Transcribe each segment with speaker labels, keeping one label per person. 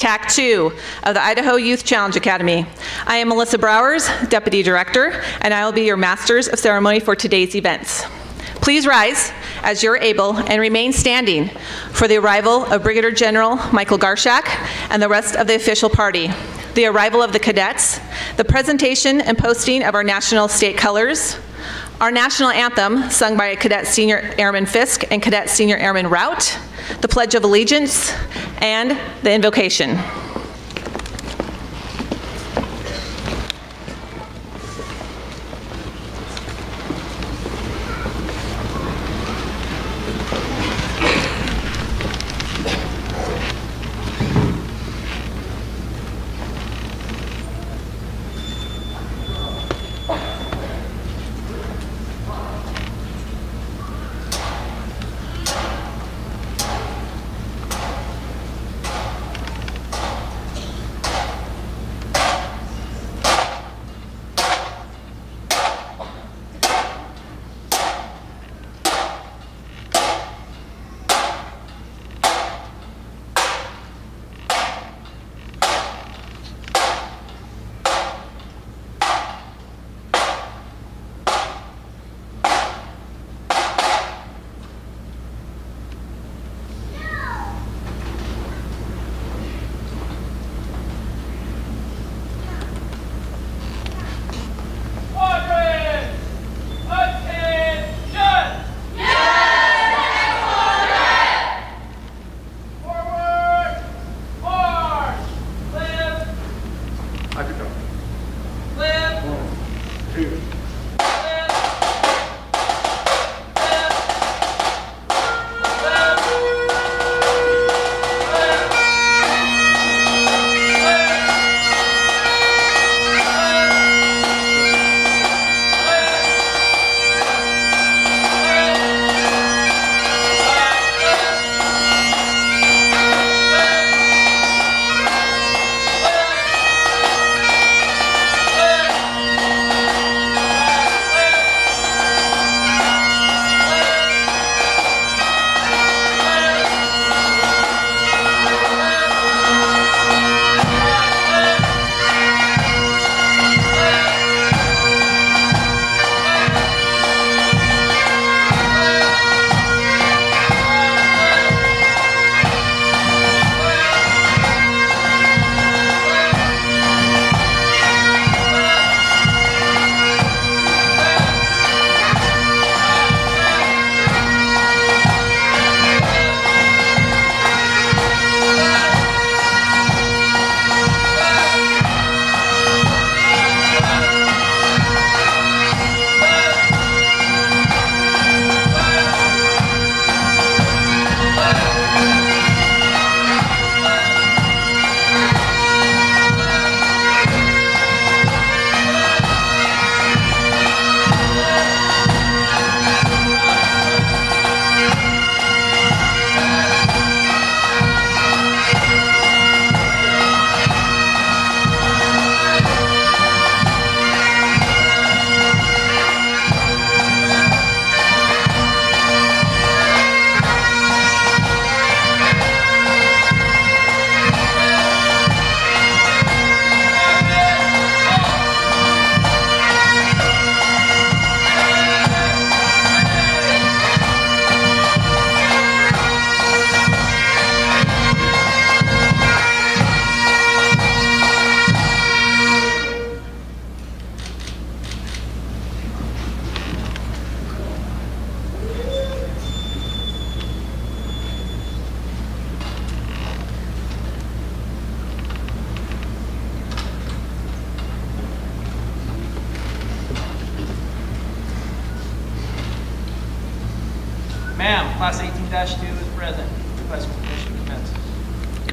Speaker 1: TAC 2 of the Idaho Youth Challenge Academy. I am Melissa Browers, Deputy Director, and I will be your Masters of Ceremony for today's events. Please rise as you're able and remain standing for the arrival of Brigadier General Michael Garshak and the rest of the official party, the arrival of the cadets, the presentation and posting of our national state colors, our national anthem, sung by Cadet Senior Airman Fisk and Cadet Senior Airman Rout, the Pledge of Allegiance, and the invocation.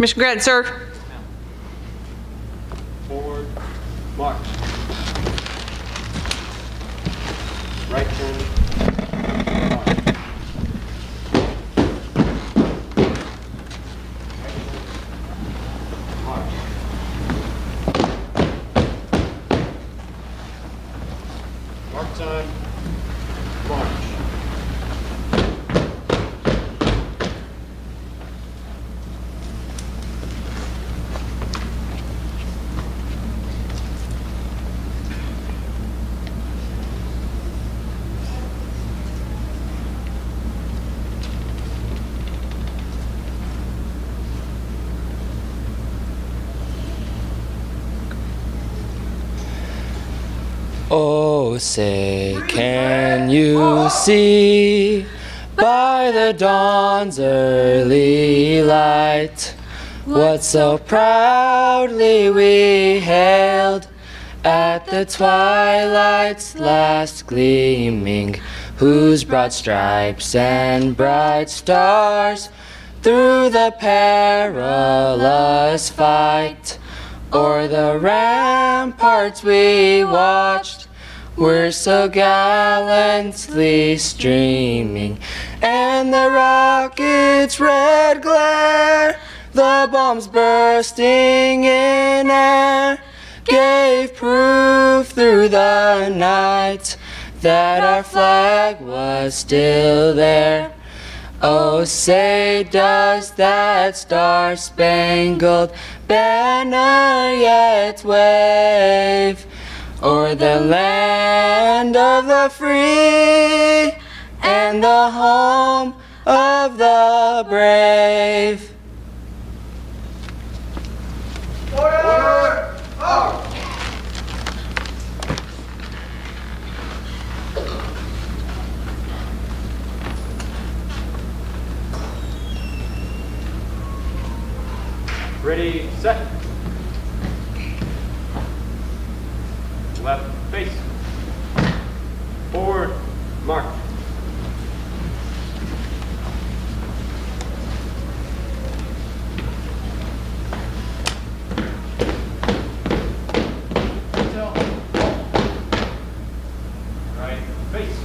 Speaker 1: Commissioner Grant, sir.
Speaker 2: So proudly we hailed at the twilight's last gleaming, whose broad stripes and bright stars through the perilous fight o'er the ramparts we watched were so gallantly streaming, and the rocket's red glare, the bombs bursting in air, gave proof through the night that our flag was still there. Oh, say does that star-spangled banner yet wave o'er the land of the free and the home of the brave?
Speaker 3: Ready, set. Left face. Forward, march. Right face.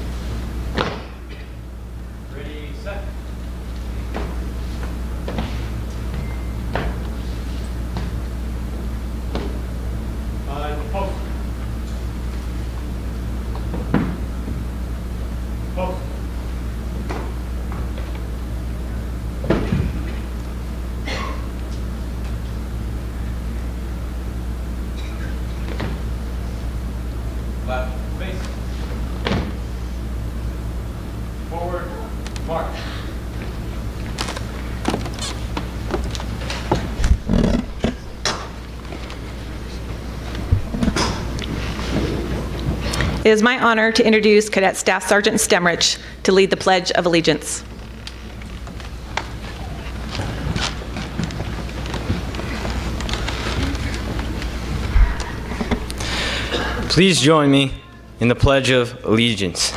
Speaker 3: Ready, set. And post. Post. Left face. Forward, march.
Speaker 1: It is my honor to introduce Cadet Staff Sergeant Stemrich to lead the Pledge of Allegiance.
Speaker 2: Please join me in the Pledge of Allegiance.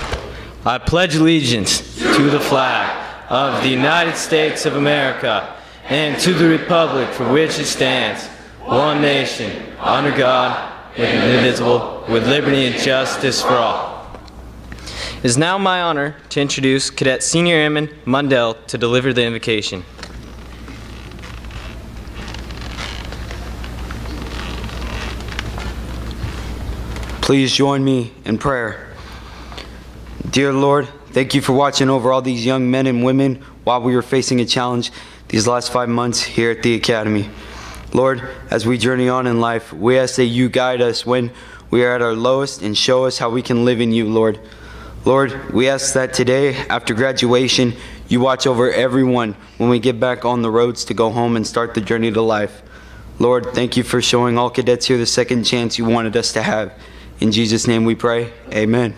Speaker 2: I pledge allegiance to the flag of the United States of America and to the republic for which it stands, one nation, under God, indivisible, with liberty and justice for all. It is now my honor to introduce Cadet Senior Airman Mundell to deliver the invocation.
Speaker 4: Please join me in prayer. Dear Lord, thank you for watching over all these young men and women while we were facing a challenge these last five months here at the Academy. Lord, as we journey on in life, we ask that you guide us when we are at our lowest and show us how we can live in you, Lord. Lord, we ask that today, after graduation, you watch over everyone when we get back on the roads to go home and start the journey to life. Lord, thank you for showing all cadets here the second chance you wanted us to have. In Jesus' name we pray. Amen.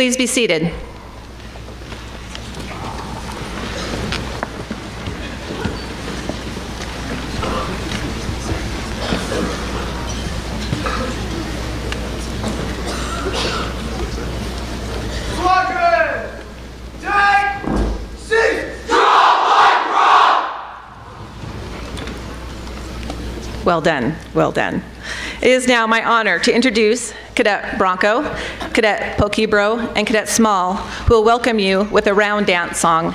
Speaker 1: Please be seated. Well done, well done. It is now my honor to introduce Cadet Bronco, Cadet Pokebro, and Cadet Small, who will welcome you with a round dance song.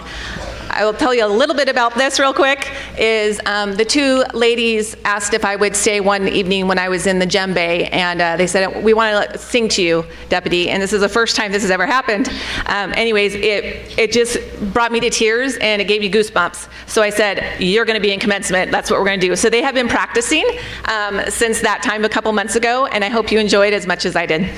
Speaker 1: I will tell you a little bit about this real quick. Is um, the two ladies asked if I would stay one evening when I was in the djembe, and uh, they said we want to sing to you, deputy. And this is the first time this has ever happened. Um, anyways, it it just brought me to tears and it gave me goosebumps. So I said, "You're going to be in commencement. That's what we're going to do." So they have been practicing um, since that time a couple months ago, and I hope you enjoyed as much as I did.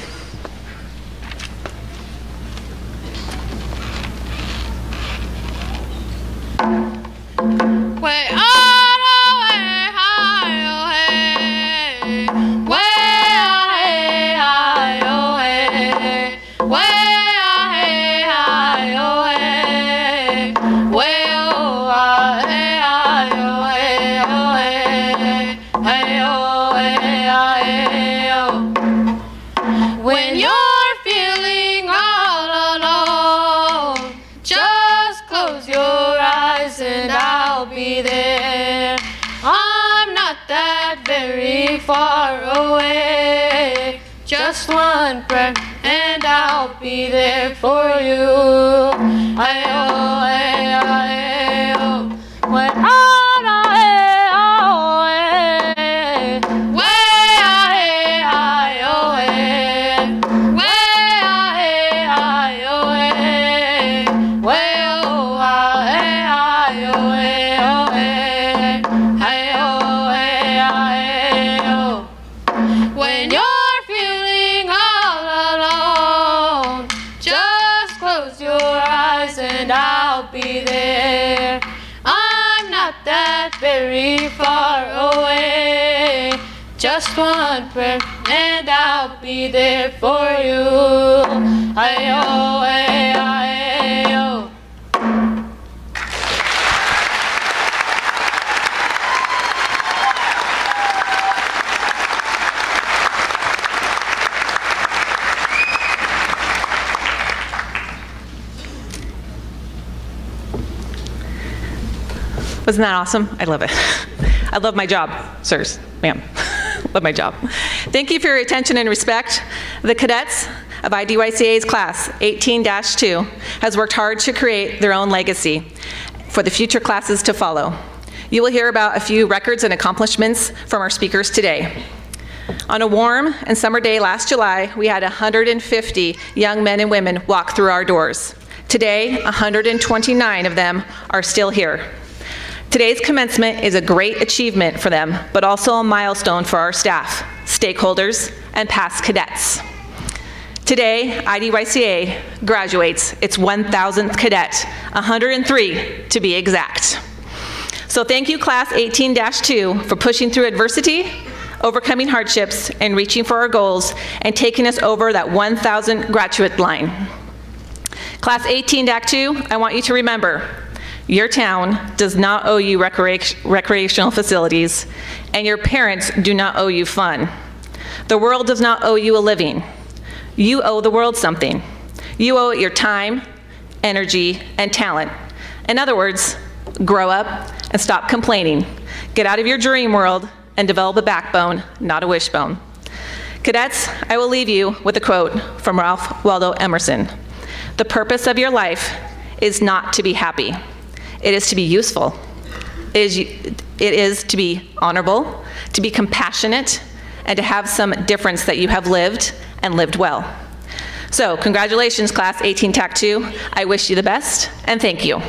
Speaker 5: Way. On, far away. Just one breath and I'll be there for you. Ayo, ayo, One breath and I'll be there for you. Ayo.
Speaker 1: Wasn't that awesome? I love it. I love my job, sirs, ma'am. love my job. Thank you for your attention and respect. The cadets of IDYCA's class 18-2 has worked hard to create their own legacy for the future classes to follow. You will hear about a few records and accomplishments from our speakers today. On a warm and summer day last July, we had 150 young men and women walk through our doors. Today, 129 of them are still here. Today's commencement is a great achievement for them, but also a milestone for our staff, stakeholders, and past cadets. Today, IDYCA graduates its 1,000th cadet, 103 to be exact. So thank you, Class 18-2, for pushing through adversity, overcoming hardships, and reaching for our goals, and taking us over that 1,000 graduate line. Class 18-2, I want you to remember, your town does not owe you recre recreational facilities, and your parents do not owe you fun. The world does not owe you a living. You owe the world something. You owe it your time, energy, and talent. In other words, grow up and stop complaining. Get out of your dream world and develop a backbone, not a wishbone. Cadets, I will leave you with a quote from Ralph Waldo Emerson. The purpose of your life is not to be happy. It is to be useful. It is, it is to be honorable, to be compassionate, and to have some difference that you have lived and lived well. So, congratulations, Class 18 TAC 2. I wish you the best, and thank you.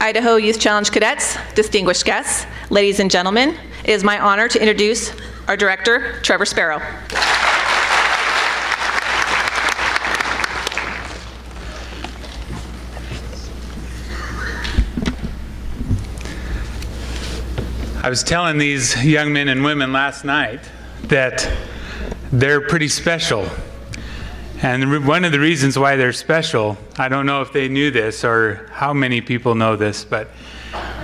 Speaker 1: Idaho Youth Challenge cadets, distinguished guests, ladies and gentlemen, it is my honor to introduce our director, Trevor Sparrow.
Speaker 6: I was telling these young men and women last night that they're pretty special. And one of the reasons why they're special, I don't know if they knew this or how many people know this, but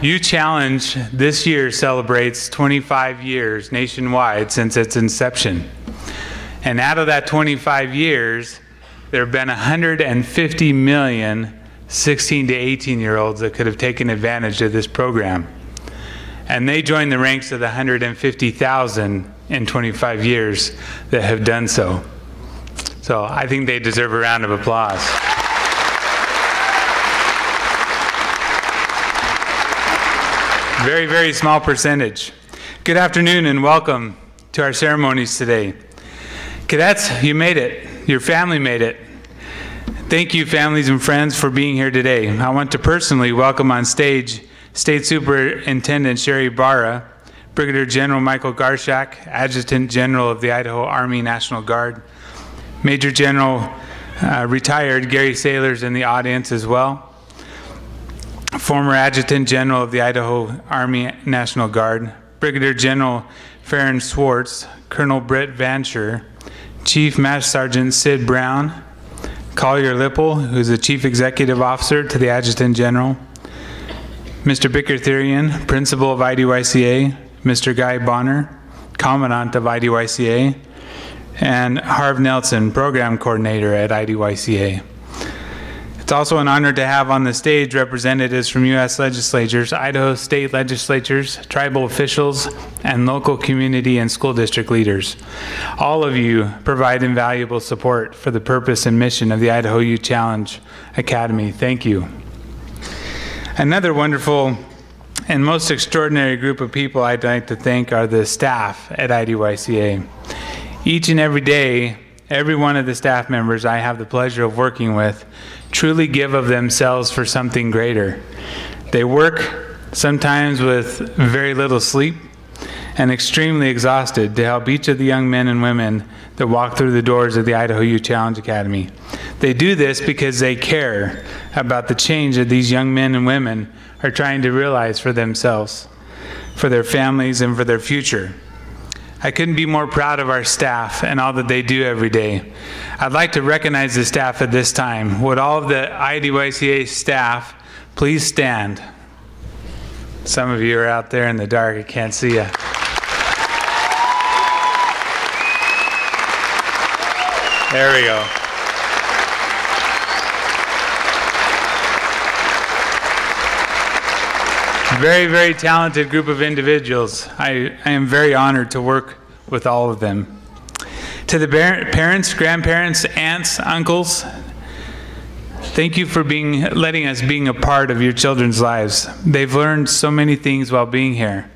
Speaker 6: Youth Challenge this year celebrates 25 years nationwide since its inception. And out of that 25 years, there have been 150 million 16 to 18 year olds that could have taken advantage of this program. And they join the ranks of the 150,000 in 25 years that have done so. So I think they deserve a round of applause. Very, very small percentage. Good afternoon and welcome to our ceremonies today. Cadets, you made it. Your family made it. Thank you, families and friends, for being here today. I want to personally welcome on stage State Superintendent Sherri Ybarra, Brigadier General Michael Garshak, Adjutant General of the Idaho Army National Guard, Major General uh, retired Gary Sailors in the audience as well, former Adjutant General of the Idaho Army National Guard, Brigadier General Farron Swartz, Colonel Brett Vancher, Chief Master Sergeant Sid Brown, Collier Lipple, who's the Chief Executive Officer to the Adjutant General, Mr. Bicker Therian, Principal of IDYCA, Mr. Guy Bonner, Commandant of IDYCA, and Harv Nelson, Program Coordinator at IDYCA. It's also an honor to have on the stage representatives from U.S. legislatures, Idaho state legislatures, tribal officials, and local community and school district leaders. All of you provide invaluable support for the purpose and mission of the Idaho Youth Challenge Academy. Thank you. Another wonderful and most extraordinary group of people I'd like to thank are the staff at IDYCA. Each and every day, every one of the staff members I have the pleasure of working with truly give of themselves for something greater. They work sometimes with very little sleep and extremely exhausted to help each of the young men and women that walk through the doors of the Idaho Youth Challenge Academy. They do this because they care about the change that these young men and women are trying to realize for themselves, for their families, and for their future. I couldn't be more proud of our staff and all that they do every day. I'd like to recognize the staff at this time. Would all of the IDYCA staff please stand? Some of you are out there in the dark, I can't see you. There we go. Very, very talented group of individuals. I, I am very honored to work with all of them. To the parents, grandparents, aunts, uncles, thank you for being letting us being a part of your children's lives. They've learned so many things while being here.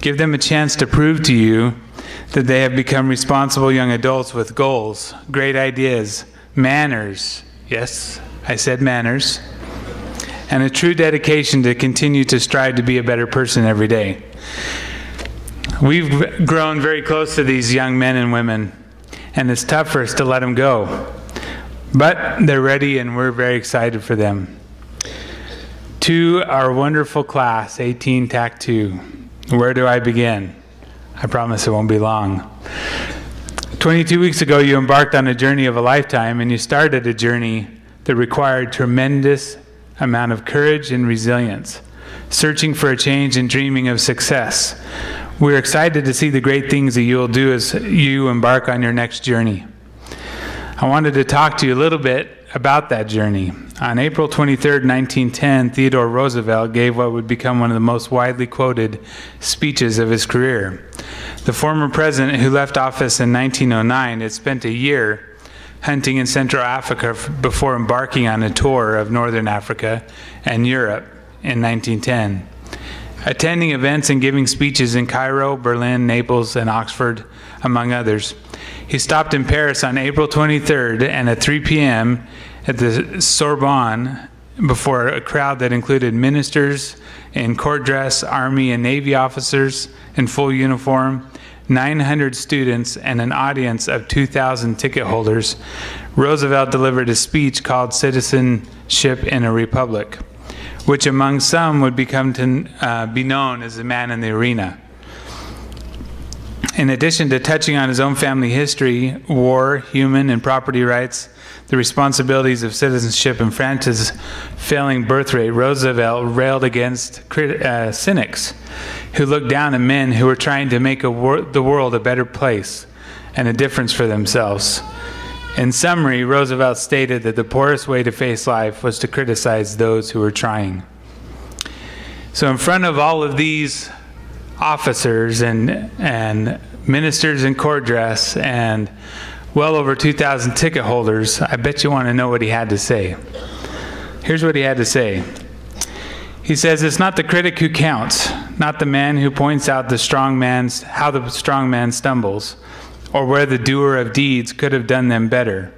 Speaker 6: Give them a chance to prove to you that they have become responsible young adults with goals, great ideas, manners. Yes, I said manners and a true dedication to continue to strive to be a better person every day. We've grown very close to these young men and women, and it's tough for us to let them go. But they're ready, and we're very excited for them. To our wonderful class, 18 TAC 2, where do I begin? I promise it won't be long. 22 weeks ago, you embarked on a journey of a lifetime, and you started a journey that required tremendous amount of courage and resilience, searching for a change and dreaming of success. We're excited to see the great things that you'll do as you embark on your next journey. I wanted to talk to you a little bit about that journey. On April 23, 1910, Theodore Roosevelt gave what would become one of the most widely quoted speeches of his career. The former president, who left office in 1909, had spent a year hunting in Central Africa before embarking on a tour of Northern Africa and Europe in 1910. Attending events and giving speeches in Cairo, Berlin, Naples, and Oxford, among others. He stopped in Paris on April 23rd and at 3 p.m. at the Sorbonne before a crowd that included ministers in court dress, Army and Navy officers in full uniform, 900 students, and an audience of 2,000 ticket holders, Roosevelt delivered a speech called Citizenship in a Republic, which among some would become to uh, be known as the man in the arena. In addition to touching on his own family history, war, human and property rights, the responsibilities of citizenship, and France's failing birth rate, Roosevelt railed against uh, cynics who looked down at men who were trying to make wor the world a better place and a difference for themselves. In summary, Roosevelt stated that the poorest way to face life was to criticize those who were trying. So, in front of all of these officers and, and ministers in court dress, and well over 2,000 ticket holders, I bet you want to know what he had to say. Here's what he had to say. He says, It's not the critic who counts, not the man who points out the strong man's, how the strong man stumbles, or where the doer of deeds could have done them better.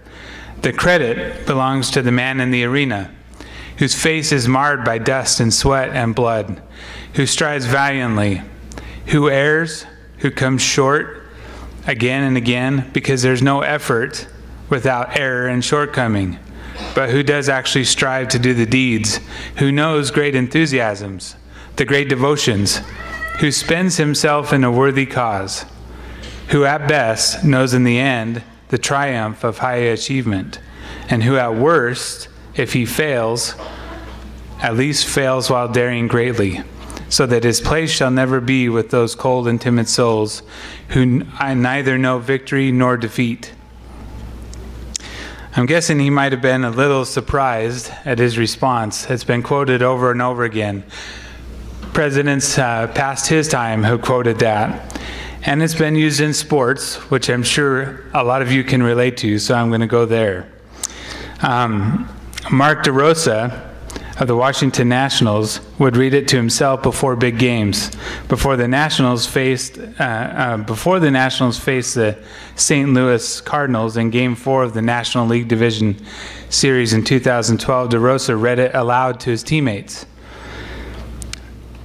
Speaker 6: The credit belongs to the man in the arena, whose face is marred by dust and sweat and blood, who strives valiantly, who errs, who comes short again and again, because there's no effort without error and shortcoming, but who does actually strive to do the deeds, who knows great enthusiasms, the great devotions, who spends himself in a worthy cause, who at best knows in the end the triumph of high achievement, and who at worst, if he fails, at least fails while daring greatly, so that his place shall never be with those cold and timid souls who n- neither know victory nor defeat. I'm guessing he might have been a little surprised at his response. It's been quoted over and over again. Presidents uh, past his time have quoted that. And it's been used in sports, which I'm sure a lot of you can relate to, so I'm going to go there. Um, Mark DeRosa of the Washington Nationals would read it to himself before big games, before the Nationals faced uh, uh, before the Nationals faced the St. Louis Cardinals in Game Four of the National League Division Series in 2012. DeRosa read it aloud to his teammates.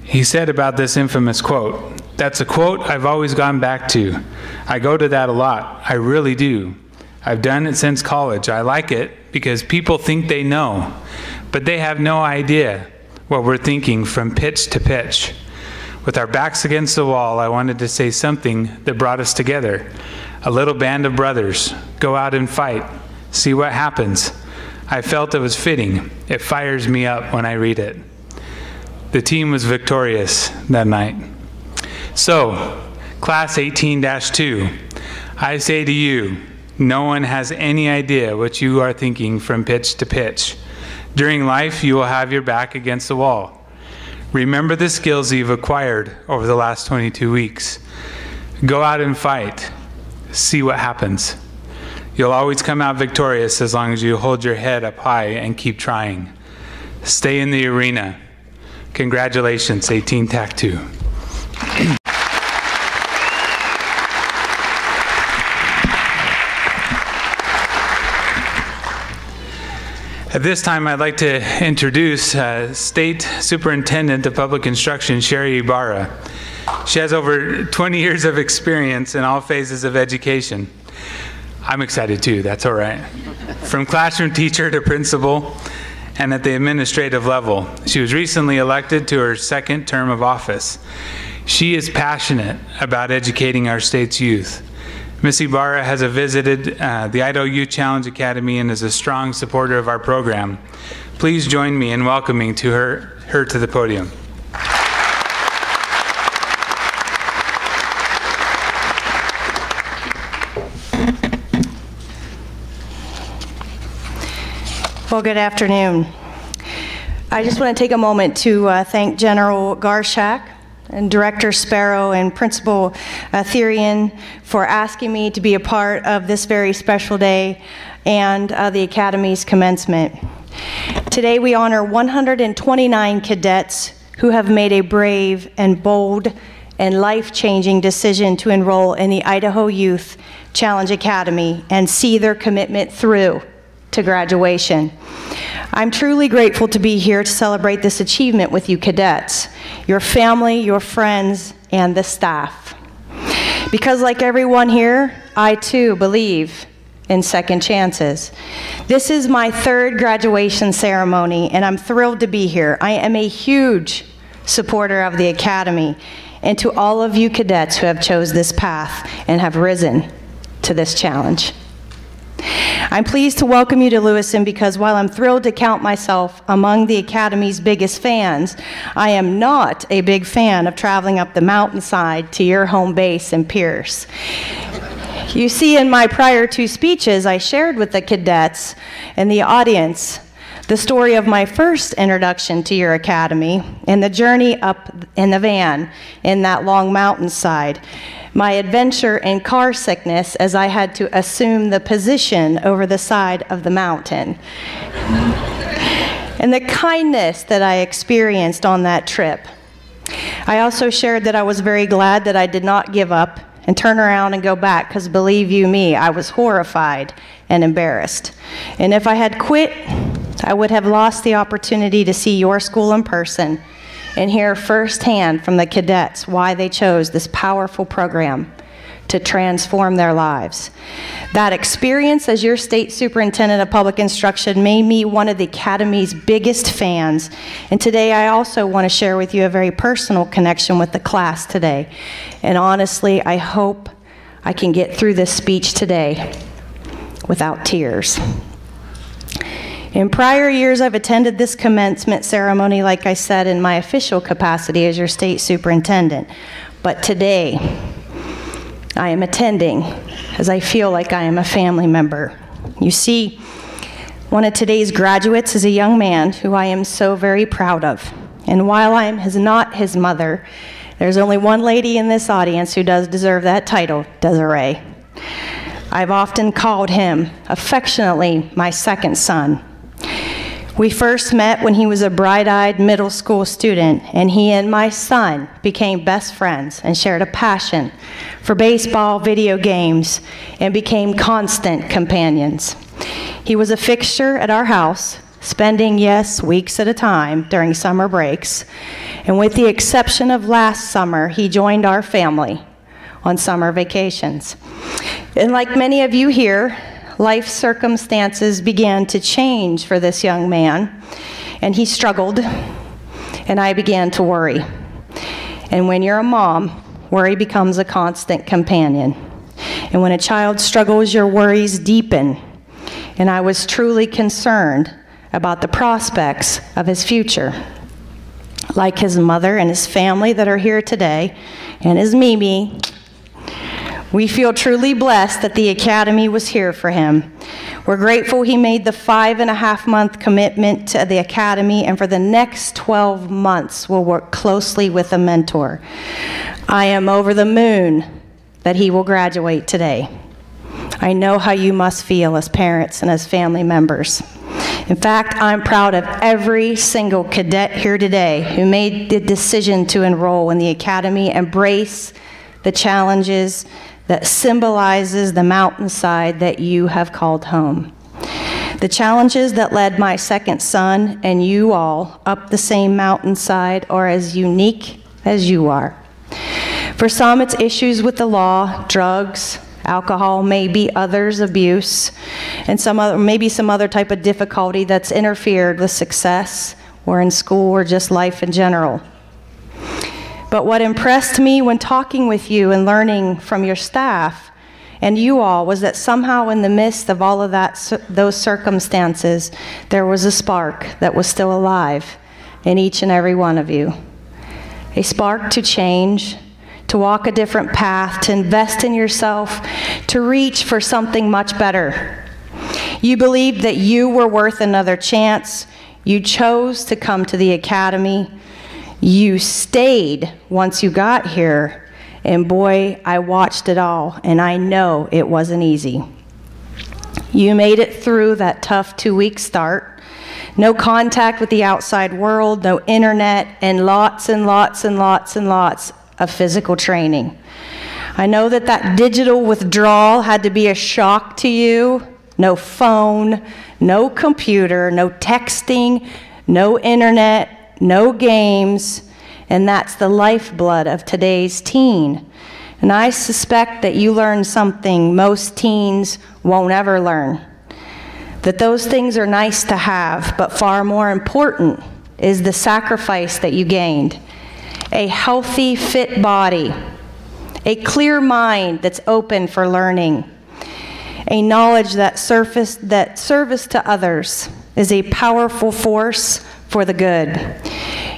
Speaker 6: He said about this infamous quote, That's a quote I've always gone back to. I go to that a lot. I really do. I've done it since college. I like it because people think they know, but they have no idea what we're thinking from pitch to pitch. With our backs against the wall, I wanted to say something that brought us together. A little band of brothers. Go out and fight. See what happens. I felt it was fitting. It fires me up when I read it. The team was victorious that night. So, Class 18 2, I say to you, no one has any idea what you are thinking from pitch to pitch. During life, you will have your back against the wall. Remember the skills you've acquired over the last 22 weeks. Go out and fight. See what happens. You'll always come out victorious as long as you hold your head up high and keep trying. Stay in the arena. Congratulations, 18 TAC 2. At this time, I'd like to introduce uh, State Superintendent of Public Instruction, Sherri Ybarra. She has over 20 years of experience in all phases of education. I'm excited too, that's all right. From classroom teacher to principal and at the administrative level. She was recently elected to her second term of office. She is passionate about educating our state's youth. Ms. Ybarra has visited uh, the Idaho Youth Challenge Academy and is a strong supporter of our program. Please join me in welcoming to her, her to the podium.
Speaker 7: Well, good afternoon. I just want to take a moment to uh, thank General Garshak and Director Sparrow and Principal uh, Therian for asking me to be a part of this very special day and uh, the Academy's commencement. Today we honor 129 cadets who have made a brave and bold and life-changing decision to enroll in the Idaho Youth Challenge Academy and see their commitment through to graduation. I'm truly grateful to be here to celebrate this achievement with you cadets, your family, your friends, and the staff. Because like everyone here, I too believe in second chances. This is my third graduation ceremony, and I'm thrilled to be here. I am a huge supporter of the Academy, and to all of you cadets who have chose this path and have risen to this challenge. I'm pleased to welcome you to Lewiston because while I'm thrilled to count myself among the Academy's biggest fans, I am not a big fan of traveling up the mountainside to your home base in Pierce. You see, in my prior two speeches, I shared with the cadets and the audience the story of my first introduction to your academy and the journey up in the van in that long mountainside. My adventure in car sickness as I had to assume the position over the side of the mountain, and the kindness that I experienced on that trip. I also shared that I was very glad that I did not give up and turn around and go back because believe you me, I was horrified and embarrassed. And if I had quit, I would have lost the opportunity to see your school in person and hear firsthand from the cadets why they chose this powerful program to transform their lives. That experience as your state superintendent of public instruction made me one of the Academy's biggest fans. And today I also want to share with you a very personal connection with the class today. And honestly, I hope I can get through this speech today without tears. In prior years, I've attended this commencement ceremony, like I said, in my official capacity as your state superintendent. But today, I am attending as I feel like I am a family member. You see, one of today's graduates is a young man who I am so very proud of. And while I am his, not his mother, there's only one lady in this audience who does deserve that title, Desiree. I've often called him affectionately my second son. We first met when he was a bright eyed middle school student, and he and my son became best friends and shared a passion for baseball, video games, and became constant companions. He was a fixture at our house, spending, yes, weeks at a time during summer breaks. And with the exception of last summer, he joined our family on summer vacations. And like many of you here, life circumstances began to change for this young man, and he struggled, and I began to worry. And when you're a mom, worry becomes a constant companion. And when a child struggles, your worries deepen. And I was truly concerned about the prospects of his future. Like his mother and his family that are here today, and his Mimi, we feel truly blessed that the Academy was here for him. We're grateful he made the five and a half month commitment to the Academy, and for the next 12 months we'll work closely with a mentor. I am over the moon that he will graduate today. I know how you must feel as parents and as family members. In fact, I'm proud of every single cadet here today who made the decision to enroll in the Academy, embrace the challenges, that symbolizes the mountainside that you have called home. The challenges that led my second son and you all up the same mountainside are as unique as you are. For some, it's issues with the law, drugs, alcohol, maybe others, abuse, and some other, maybe some other type of difficulty that's interfered with success or in school or just life in general. But what impressed me when talking with you and learning from your staff and you all was that somehow in the midst of all of that those circumstances there was a spark that was still alive in each and every one of you. A spark to change, to walk a different path, to invest in yourself, to reach for something much better. You believed that you were worth another chance. You chose to come to the academy you stayed once you got here, and boy, I watched it all, and I know it wasn't easy. You made it through that tough two week start. No contact with the outside world, no internet, and lots and lots and lots and lots of physical training. I know that that digital withdrawal had to be a shock to you. No phone, no computer, no texting, no internet, no games, and that's the lifeblood of today's teen. And I suspect that you learned something most teens won't ever learn. That those things are nice to have, but far more important is the sacrifice that you gained. A healthy, fit body, a clear mind that's open for learning, a knowledge that, surface, that service to others is a powerful force for the good.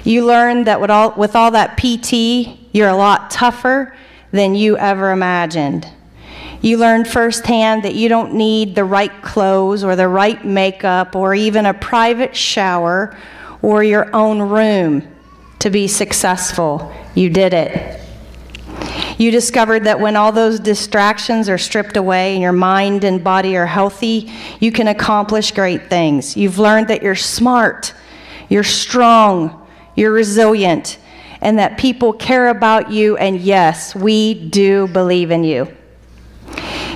Speaker 7: You learn that with all, with all that PT, you're a lot tougher than you ever imagined. You learned firsthand that you don't need the right clothes or the right makeup or even a private shower or your own room to be successful. You did it. You discovered that when all those distractions are stripped away and your mind and body are healthy, you can accomplish great things. You've learned that you're smart, you're strong, you're resilient, and that people care about you, and yes, we do believe in you.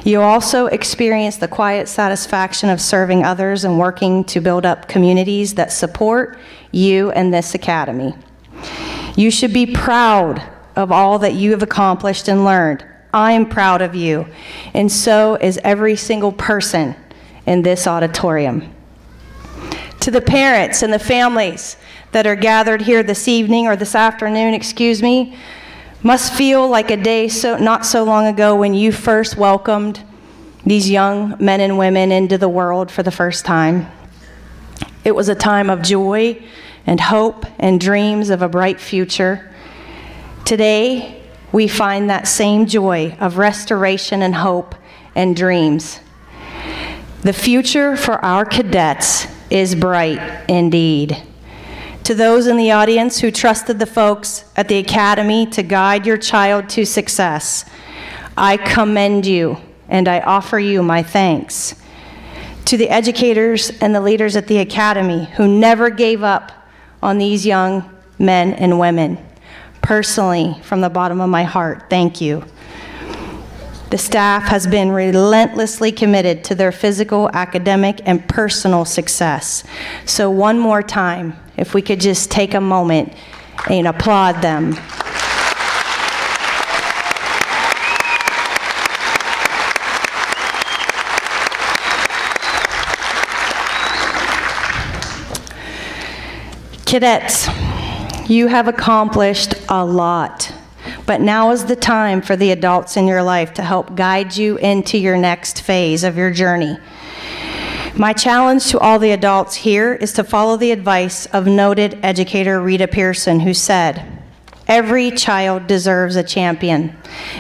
Speaker 7: You also experience the quiet satisfaction of serving others and working to build up communities that support you and this academy. You should be proud of all that you have accomplished and learned. I am proud of you, and so is every single person in this auditorium. To the parents and the families that are gathered here this evening or this afternoon, excuse me, must feel like a day so, not so long ago when you first welcomed these young men and women into the world for the first time. It was a time of joy and hope and dreams of a bright future. Today, we find that same joy of restoration and hope and dreams. The future for our cadets is bright indeed. To those in the audience who trusted the folks at the Academy to guide your child to success, I commend you and I offer you my thanks. To the educators and the leaders at the Academy who never gave up on these young men and women, personally, from the bottom of my heart, thank you. The staff has been relentlessly committed to their physical, academic, and personal success. So, one more time, if we could just take a moment and applaud them. Cadets, you have accomplished a lot, but now is the time for the adults in your life to help guide you into your next phase of your journey. My challenge to all the adults here is to follow the advice of noted educator Rita Pierson, who said, Every child deserves a champion,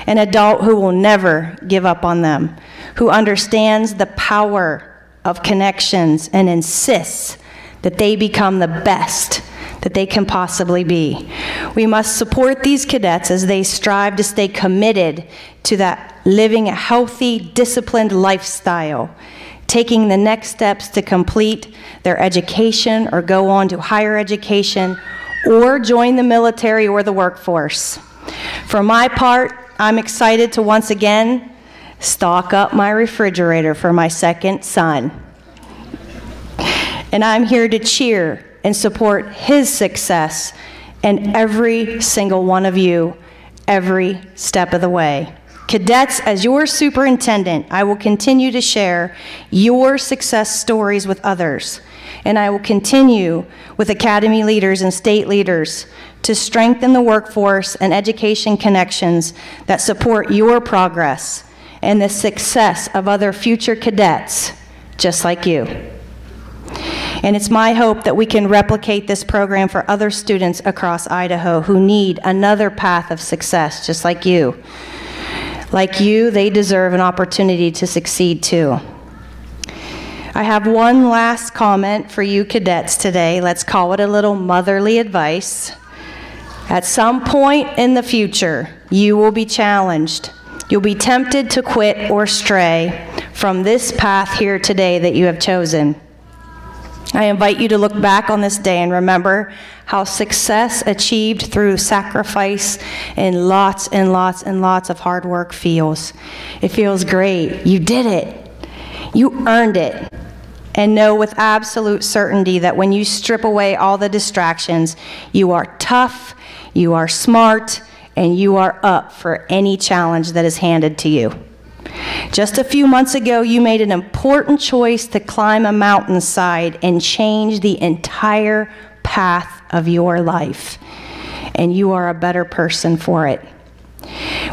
Speaker 7: an adult who will never give up on them, who understands the power of connections and insists that they become the best that they can possibly be. We must support these cadets as they strive to stay committed to that living a healthy, disciplined lifestyle, taking the next steps to complete their education or go on to higher education or join the military or the workforce. For my part, I'm excited to once again stock up my refrigerator for my second son. And I'm here to cheer and support his success and every single one of you every step of the way. Cadets, as your superintendent, I will continue to share your success stories with others. And I will continue with academy leaders and state leaders to strengthen the workforce and education connections that support your progress and the success of other future cadets just like you. And it's my hope that we can replicate this program for other students across Idaho who need another path of success, just like you. Like you, they deserve an opportunity to succeed too. I have one last comment for you cadets today. Let's call it a little motherly advice. At some point in the future, you will be challenged. You'll be tempted to quit or stray from this path here today that you have chosen. I invite you to look back on this day and remember how success achieved through sacrifice and lots and lots and lots of hard work feels. It feels great. You did it. You earned it. And know with absolute certainty that when you strip away all the distractions, you are tough, you are smart, and you are up for any challenge that is handed to you. Just a few months ago, you made an important choice to climb a mountainside and change the entire path of your life. And you are a better person for it.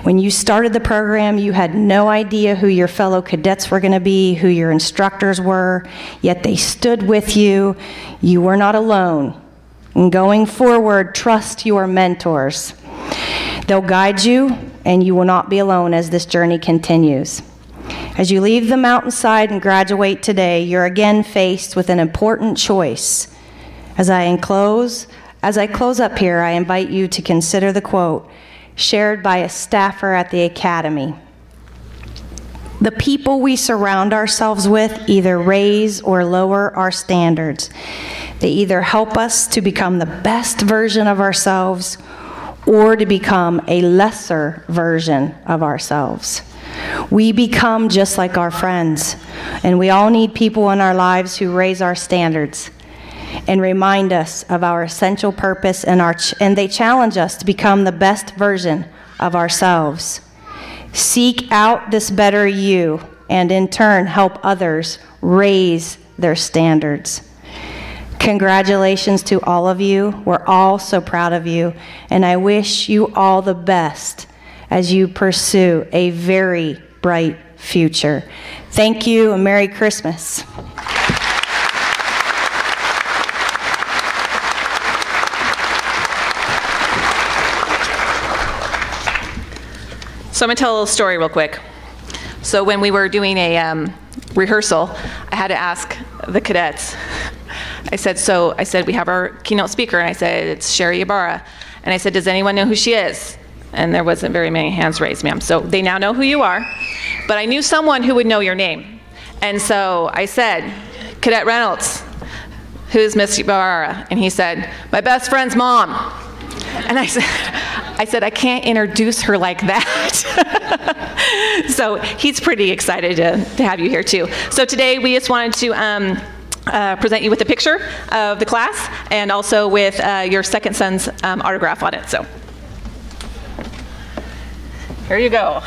Speaker 7: When you started the program, you had no idea who your fellow cadets were going to be, who your instructors were, yet they stood with you. You were not alone. And going forward, trust your mentors. They'll guide you, and you will not be alone as this journey continues. As you leave the mountainside and graduate today, you're again faced with an important choice. As I enclose, as I close up here, I invite you to consider the quote, shared by a staffer at the Academy. The people we surround ourselves with either raise or lower our standards. They either help us to become the best version of ourselves or to become a lesser version of ourselves. We become just like our friends, and we all need people in our lives who raise our standards and remind us of our essential purpose and, our and they challenge us to become the best version of ourselves. Seek out this better you and in turn help others raise their standards. Congratulations to all of you. We're all so proud of you, and I wish you all the best as you pursue a very bright future. Thank you, and Merry Christmas.
Speaker 1: So I'm going to tell a little story real quick. So when we were doing a um, rehearsal, I had to ask the cadets. I said, so I said, we have our keynote speaker, and I said, it's Sherri Ybarra. And I said, does anyone know who she is? And there wasn't very many hands raised, ma'am. So they now know who you are. But I knew someone who would know your name. And so I said, Cadet Reynolds, who's Miss Ybarra? And he said, my best friend's mom. And I said, I said, I can't introduce her like that. so he's pretty excited to, to have you here too. So today we just wanted to um, uh, present you with a picture of the class and also with uh, your second son's um, autograph on it. So here you go.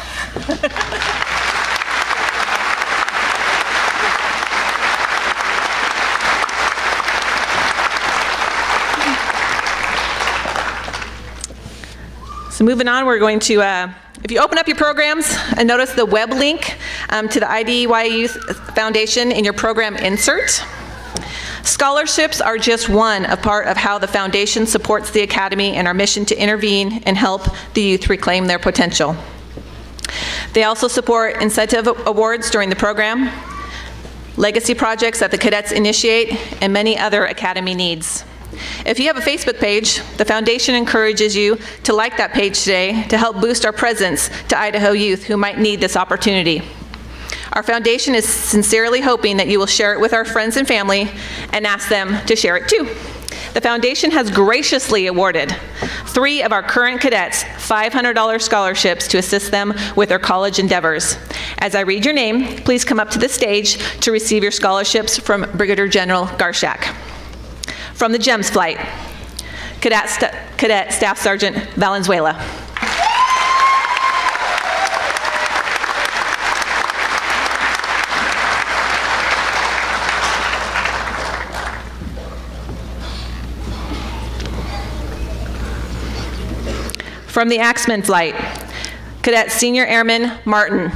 Speaker 1: So moving on, we're going to, uh, if you open up your programs and notice the web link um, to the IDY Youth Foundation in your program insert. Scholarships are just one a part of how the foundation supports the Academy and our mission to intervene and help the youth reclaim their potential. They also support incentive awards during the program, legacy projects that the cadets initiate, and many other Academy needs. If you have a Facebook page, the foundation encourages you to like that page today to help boost our presence to Idaho youth who might need this opportunity. Our foundation is sincerely hoping that you will share it with our friends and family and ask them to share it too. The foundation has graciously awarded three of our current cadets $500 scholarships to assist them with their college endeavors. As I read your name, please come up to the stage to receive your scholarships from Brigadier General Garshak. From the GEMS flight, Cadet, St Cadet Staff Sergeant Valenzuela. From the Axeman flight, Cadet Senior Airman Martin.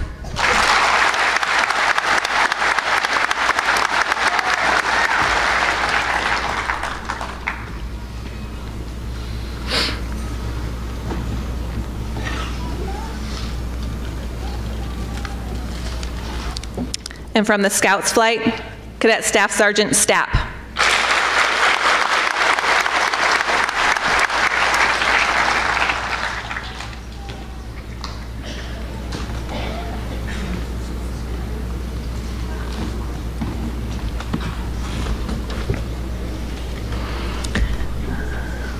Speaker 1: And from the Scouts flight, Cadet Staff Sergeant Stapp.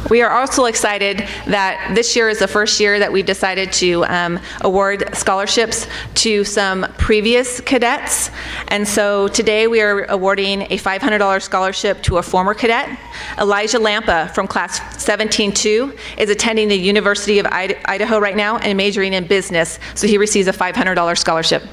Speaker 1: We are also excited that this year is the first year that we've decided to um, award scholarships to some previous cadets. And so today we are awarding a $500 scholarship to a former cadet. Elijah Lampa from class 17-2 is attending the University of Idaho right now and majoring in business. So he receives a $500 scholarship.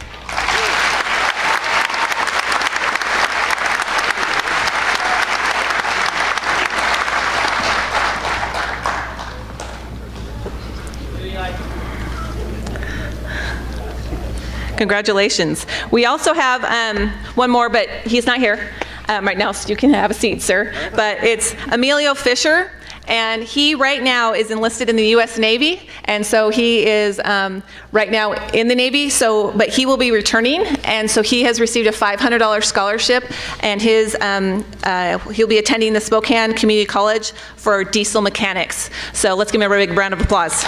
Speaker 1: Congratulations. We also have um, one more, but he's not here um, right now, so you can have a seat, sir. But it's Emilio Fisher. And he right now is enlisted in the U.S. Navy, and so he is um, right now in the Navy. So, but he will be returning, and so he has received a $500 scholarship, and his um, uh, he'll be attending the Spokane Community College for diesel mechanics. So let's give him a big round of applause.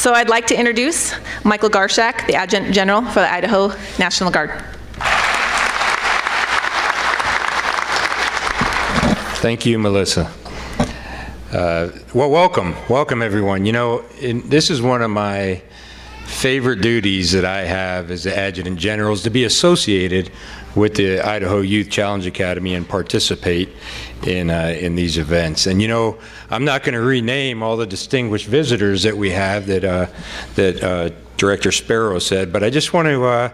Speaker 1: So I'd like to introduce Michael Garshak, the Adjutant General for the Idaho National Guard.
Speaker 8: Thank you, Melissa. Uh, well, welcome, welcome everyone. You know, in, this is one of my favorite duties that I have as the Adjutant General is to be associated with the Idaho Youth Challenge Academy and participate in uh, in these events. And you know, I'm not going to rename all the distinguished visitors that we have that uh, that uh, Director Sparrow said, but I just want to uh,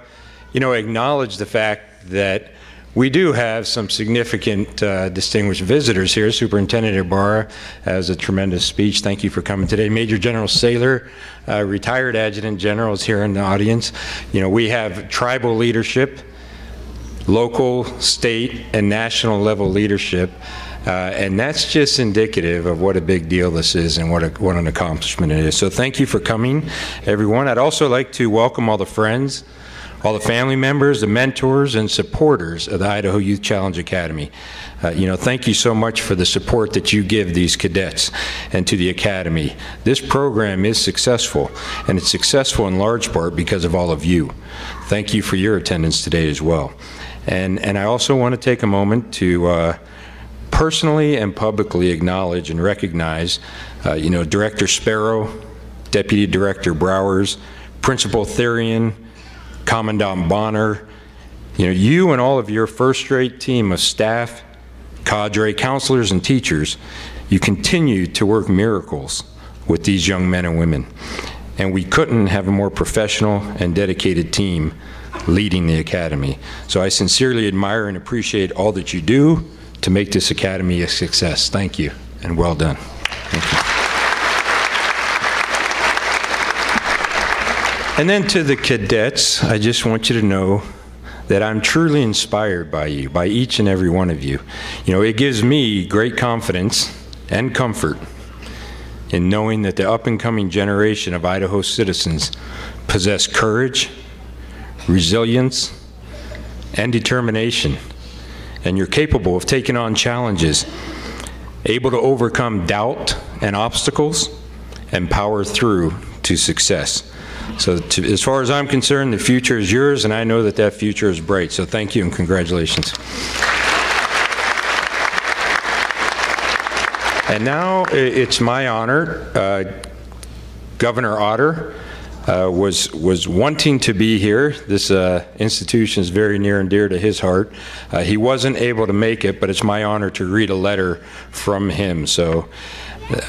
Speaker 8: you know acknowledge the fact that we do have some significant uh, distinguished visitors here. Superintendent Ybarra has a tremendous speech. Thank you for coming today. Major General Sayler, uh, retired Adjutant General, is here in the audience. You know, we have tribal leadership, local, state, and national level leadership. Uh, and that's just indicative of what a big deal this is and what, a, what an accomplishment it is. So thank you for coming, everyone. I'd also like to welcome all the friends, all the family members, the mentors, and supporters of the Idaho Youth Challenge Academy. Uh, you know, thank you so much for the support that you give these cadets and to the Academy. This program is successful, and it's successful in large part because of all of you. Thank you for your attendance today as well. And, and I also want to take a moment to uh, personally and publicly acknowledge and recognize, uh, you know, Director Sparrow, Deputy Director Browers, Principal Therian, Commandant Bonner, you know, you and all of your first-rate team of staff, cadre, counselors, and teachers, you continue to work miracles with these young men and women. And we couldn't have a more professional and dedicated team leading the Academy. So I sincerely admire and appreciate all that you do to make this Academy a success. Thank you, and well done. And then to the cadets, I just want you to know that I'm truly inspired by you, by each and every one of you. You know, it gives me great confidence and comfort in knowing that the up and coming generation of Idaho citizens possess courage, resilience, and determination. And you're capable of taking on challenges, able to overcome doubt and obstacles, and power through to success. So to, as far as I'm concerned, the future is yours, and I know that that future is bright. So thank you and congratulations. And now it's my honor, uh, Governor Otter uh, was was wanting to be here. This uh, institution is very near and dear to his heart. Uh, he wasn't able to make it, but it's my honor to read a letter from him. So uh,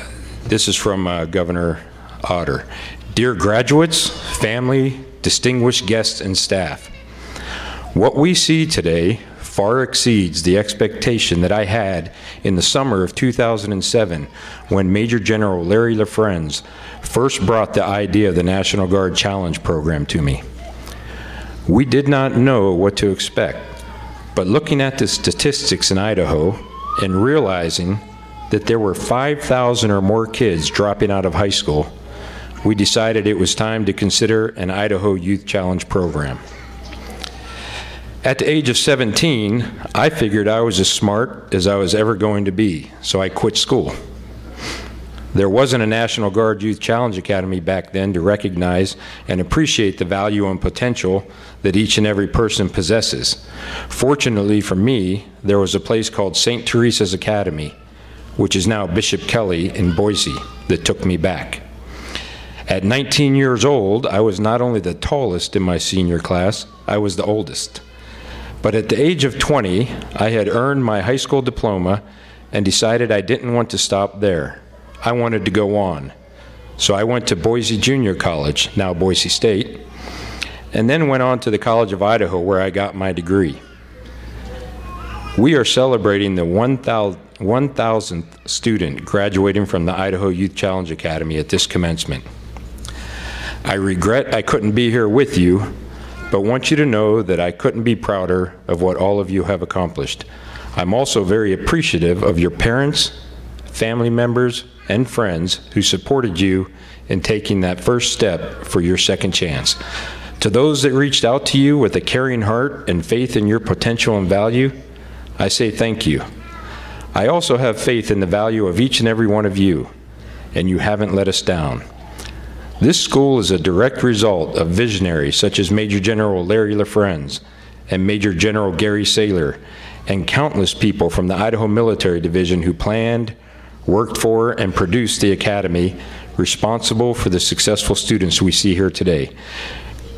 Speaker 8: this is from uh, Governor Otter. Dear graduates, family, distinguished guests, and staff, what we see today far exceeds the expectation that I had in the summer of 2007 when Major General Larry LaFrenz first brought the idea of the National Guard Challenge program to me. We did not know what to expect, but looking at the statistics in Idaho and realizing that there were 5,000 or more kids dropping out of high school, we decided it was time to consider an Idaho Youth Challenge program. At the age of 17, I figured I was as smart as I was ever going to be, so I quit school. There wasn't a National Guard Youth Challenge Academy back then to recognize and appreciate the value and potential that each and every person possesses. Fortunately for me, there was a place called St. Teresa's Academy, which is now Bishop Kelly in Boise, that took me back. At 19 years old, I was not only the tallest in my senior class, I was the oldest. But at the age of 20, I had earned my high school diploma and decided I didn't want to stop there. I wanted to go on. So I went to Boise Junior College, now Boise State, and then went on to the College of Idaho where I got my degree. We are celebrating the 1,000th student graduating from the Idaho Youth Challenge Academy at this commencement. I regret I couldn't be here with you, but want you to know that I couldn't be prouder of what all of you have accomplished. I'm also very appreciative of your parents, family members, and friends who supported you in taking that first step for your second chance. To those that reached out to you with a caring heart and faith in your potential and value, I say thank you. I also have faith in the value of each and every one of you, and you haven't let us down. This school is a direct result of visionaries such as Major General Larry LaFrenz and Major General Gary Sayler and countless people from the Idaho Military Division who planned, worked for, and produced the Academy responsible for the successful students we see here today.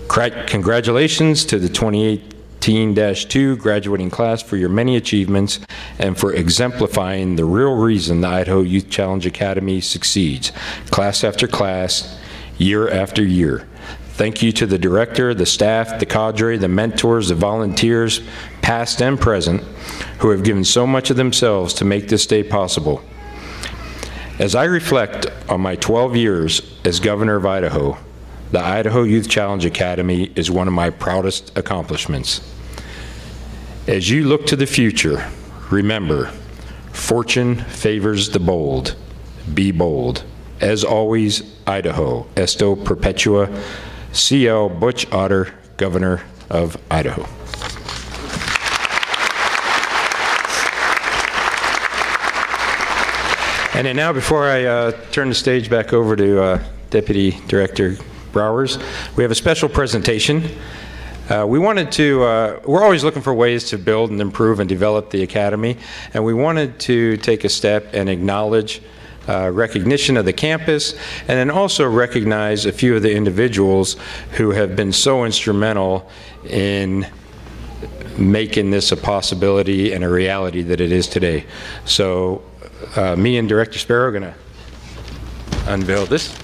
Speaker 8: Congratulations to the 2018-2 graduating class for your many achievements and for exemplifying the real reason the Idaho Youth Challenge Academy succeeds, class after class, year after year. Thank you to the director, the staff, the cadre, the mentors, the volunteers, past and present, who have given so much of themselves to make this day possible. As I reflect on my 12 years as governor of Idaho, the Idaho Youth Challenge Academy is one of my proudest accomplishments. As you look to the future, remember, fortune favors the bold. Be bold. As always, Idaho, Esto Perpetua, C.L. Butch Otter, Governor of Idaho. And then now, before I uh, turn the stage back over to uh, Deputy Director Browers, we have a special presentation. Uh, we wanted to, uh, we're always looking for ways to build and improve and develop the Academy, and we wanted to take a step and acknowledge uh, recognition of the campus, and then also recognize a few of the individuals who have been so instrumental in making this a possibility and a reality that it is today. So uh, me and Director Sparrow are going to unveil this.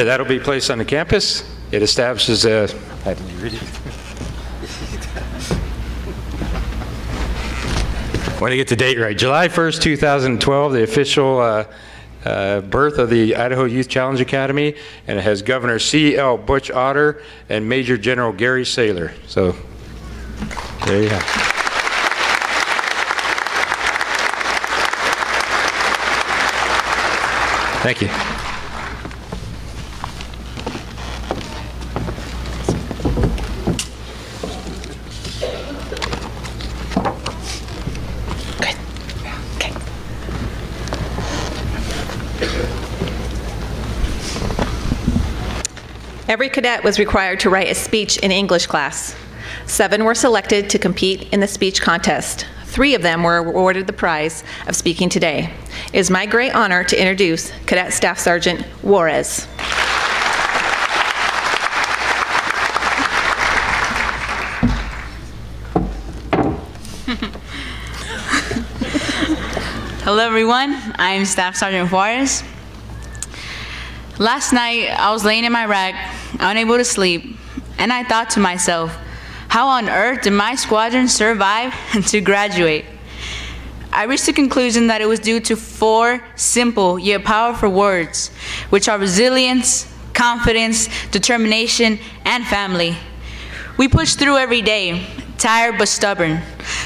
Speaker 8: Yeah, that'll be placed on the campus. It establishes a. How did you read it? Want to get the date right. July 1st, 2012, the official uh, uh, birth of the Idaho Youth Challenge Academy, and it has Governor C.L. Butch Otter and Major General Gary Sayler. So there you have. Thank you.
Speaker 1: Every cadet was required to write a speech in English class. Seven were selected to compete in the speech contest. Three of them were awarded the prize of speaking today. It is my great honor to introduce Cadet Staff Sergeant Juarez.
Speaker 9: Hello, everyone. I'm Staff Sergeant Juarez. Last night, I was laying in my rack, unable to sleep, and I thought to myself, how on earth did my squadron survive to graduate? I reached the conclusion that it was due to four simple yet powerful words, which are resilience, confidence, determination, and family. We pushed through every day, tired but stubborn.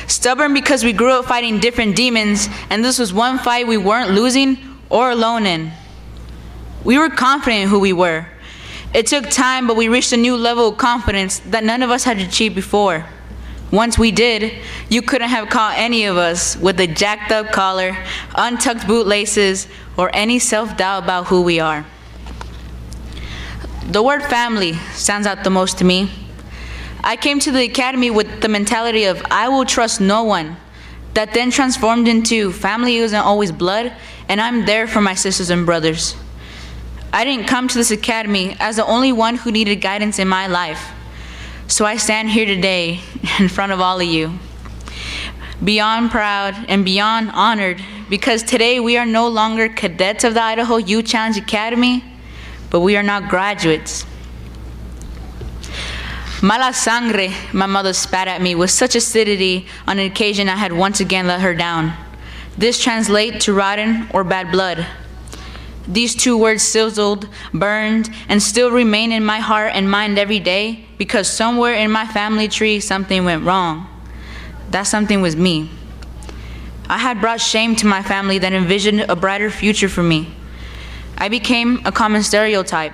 Speaker 9: Stubborn because we grew up fighting different demons, and this was one fight we weren't losing or alone in. We were confident in who we were. It took time, but we reached a new level of confidence that none of us had achieved before. Once we did, you couldn't have caught any of us with a jacked up collar, untucked bootlaces, or any self doubt about who we are. The word family stands out the most to me. I came to the academy with the mentality of I will trust no one, that then transformed into family isn't always blood, and I'm there for my sisters and brothers. I didn't come to this academy as the only one who needed guidance in my life. So I stand here today in front of all of you, beyond proud and beyond honored, because today we are no longer cadets of the Idaho Youth Challenge Academy, but we are now graduates. Mala sangre, my mother spat at me with such acidity on an occasion I had once again let her down. This translates to rotten or bad blood. These two words sizzled, burned, and still remain in my heart and mind every day because somewhere in my family tree something went wrong. That something was me. I had brought shame to my family that envisioned a brighter future for me. I became a common stereotype.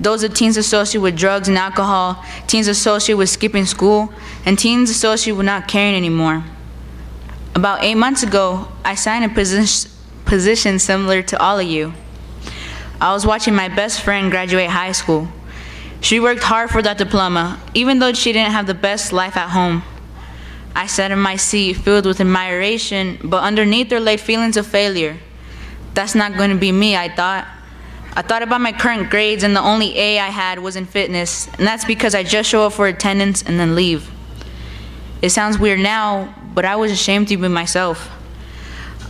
Speaker 9: Those of teens associated with drugs and alcohol, teens associated with skipping school, and teens associated with not caring anymore. About eight months ago, I signed a position, position similar to all of you. I was watching my best friend graduate high school. She worked hard for that diploma, even though she didn't have the best life at home. I sat in my seat filled with admiration, but underneath there lay feelings of failure. That's not going to be me, I thought. I thought about my current grades, and the only A I had was in fitness, and that's because I just show up for attendance and then leave. It sounds weird now, but I was ashamed to be myself.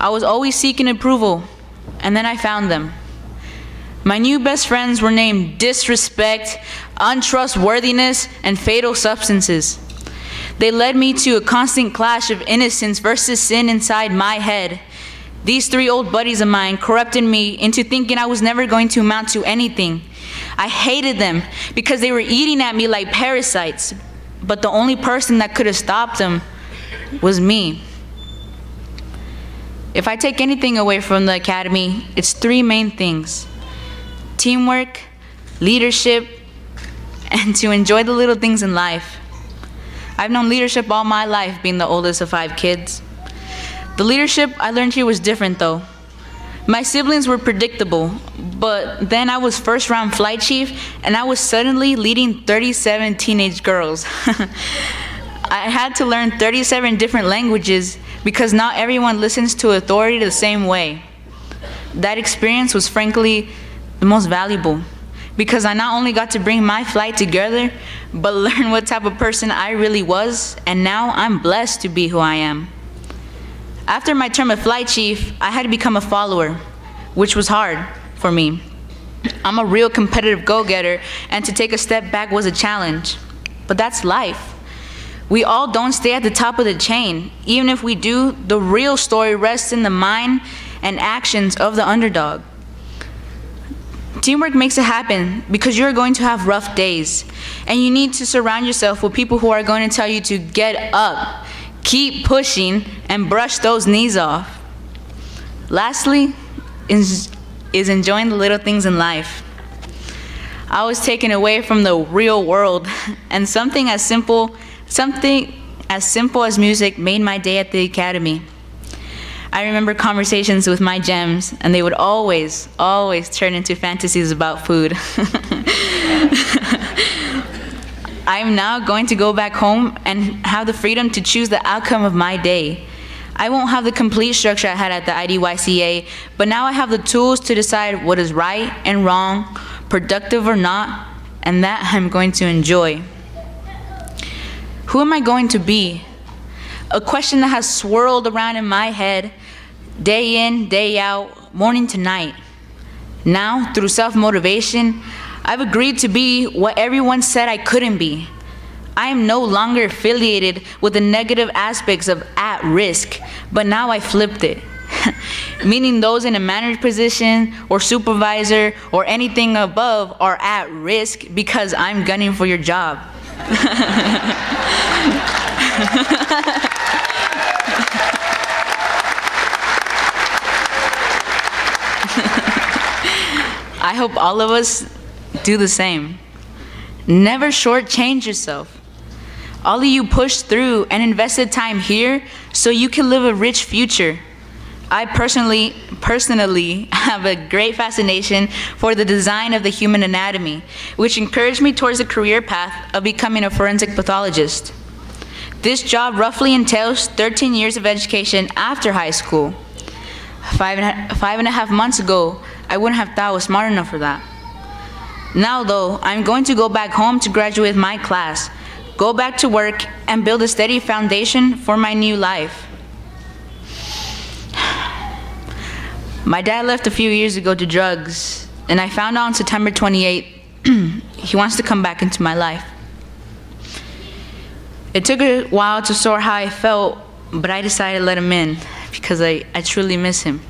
Speaker 9: I was always seeking approval, and then I found them. My new best friends were named disrespect, untrustworthiness, and fatal substances. They led me to a constant clash of innocence versus sin inside my head. These three old buddies of mine corrupted me into thinking I was never going to amount to anything. I hated them because they were eating at me like parasites, but the only person that could have stopped them was me. If I take anything away from the academy, it's three main things teamwork, leadership, and to enjoy the little things in life. I've known leadership all my life, being the oldest of five kids. The leadership I learned here was different, though. My siblings were predictable, but then I was first round flight chief, and I was suddenly leading 37 teenage girls. I had to learn 37 different languages because not everyone listens to authority the same way. That experience was frankly the most valuable because I not only got to bring my flight together, but learn what type of person I really was, and now I'm blessed to be who I am. After my term as flight chief, I had to become a follower, which was hard for me. I'm a real competitive go-getter, and to take a step back was a challenge. But that's life. We all don't stay at the top of the chain. Even if we do, the real story rests in the mind and actions of the underdog. Teamwork makes it happen because you're going to have rough days. And you need to surround yourself with people who are going to tell you to get up, keep pushing, and brush those knees off. Lastly, is, is enjoying the little things in life. I was taken away from the real world, and something as simple, something as simple as music made my day at the academy. I remember conversations with my gems, and they would always, always turn into fantasies about food. I'm now going to go back home and have the freedom to choose the outcome of my day. I won't have the complete structure I had at the IDYCA, but now I have the tools to decide what is right and wrong, productive or not, and that I'm going to enjoy. Who am I going to be? A question that has swirled around in my head day in, day out, morning to night. Now, through self motivation, I've agreed to be what everyone said I couldn't be. I am no longer affiliated with the negative aspects of at risk, but now I flipped it. Meaning those in a manager position or supervisor or anything above are at risk because I'm gunning for your job. I hope all of us do the same. Never shortchange yourself. All of you pushed through and invested time here so you can live a rich future. I personally, personally have a great fascination for the design of the human anatomy, which encouraged me towards the career path of becoming a forensic pathologist. This job roughly entails 13 years of education after high school. Five and, a, five and a half months ago, I wouldn't have thought I was smart enough for that. Now, though, I'm going to go back home to graduate my class, go back to work, and build a steady foundation for my new life. My dad left a few years ago to drugs, and I found out on September 28th he wants to come back into my life. It took a while to sort how I felt, but I decided to let him in because I, I truly miss him.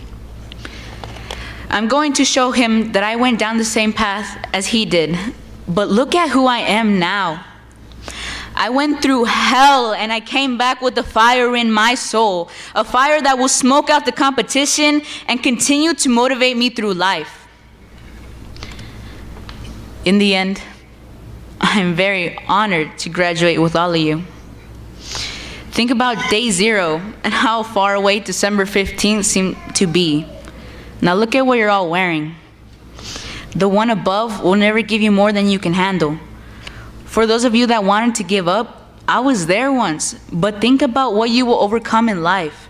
Speaker 9: I'm going to show him that I went down the same path as he did, but look at who I am now. I went through hell and I came back with a fire in my soul, a fire that will smoke out the competition and continue to motivate me through life. In the end, I am very honored to graduate with all of you. Think about day zero and how far away December 15th seemed to be. Now look at what you're all wearing. The one above will never give you more than you can handle. For those of you that wanted to give up, I was there once, but think about what you will overcome in life.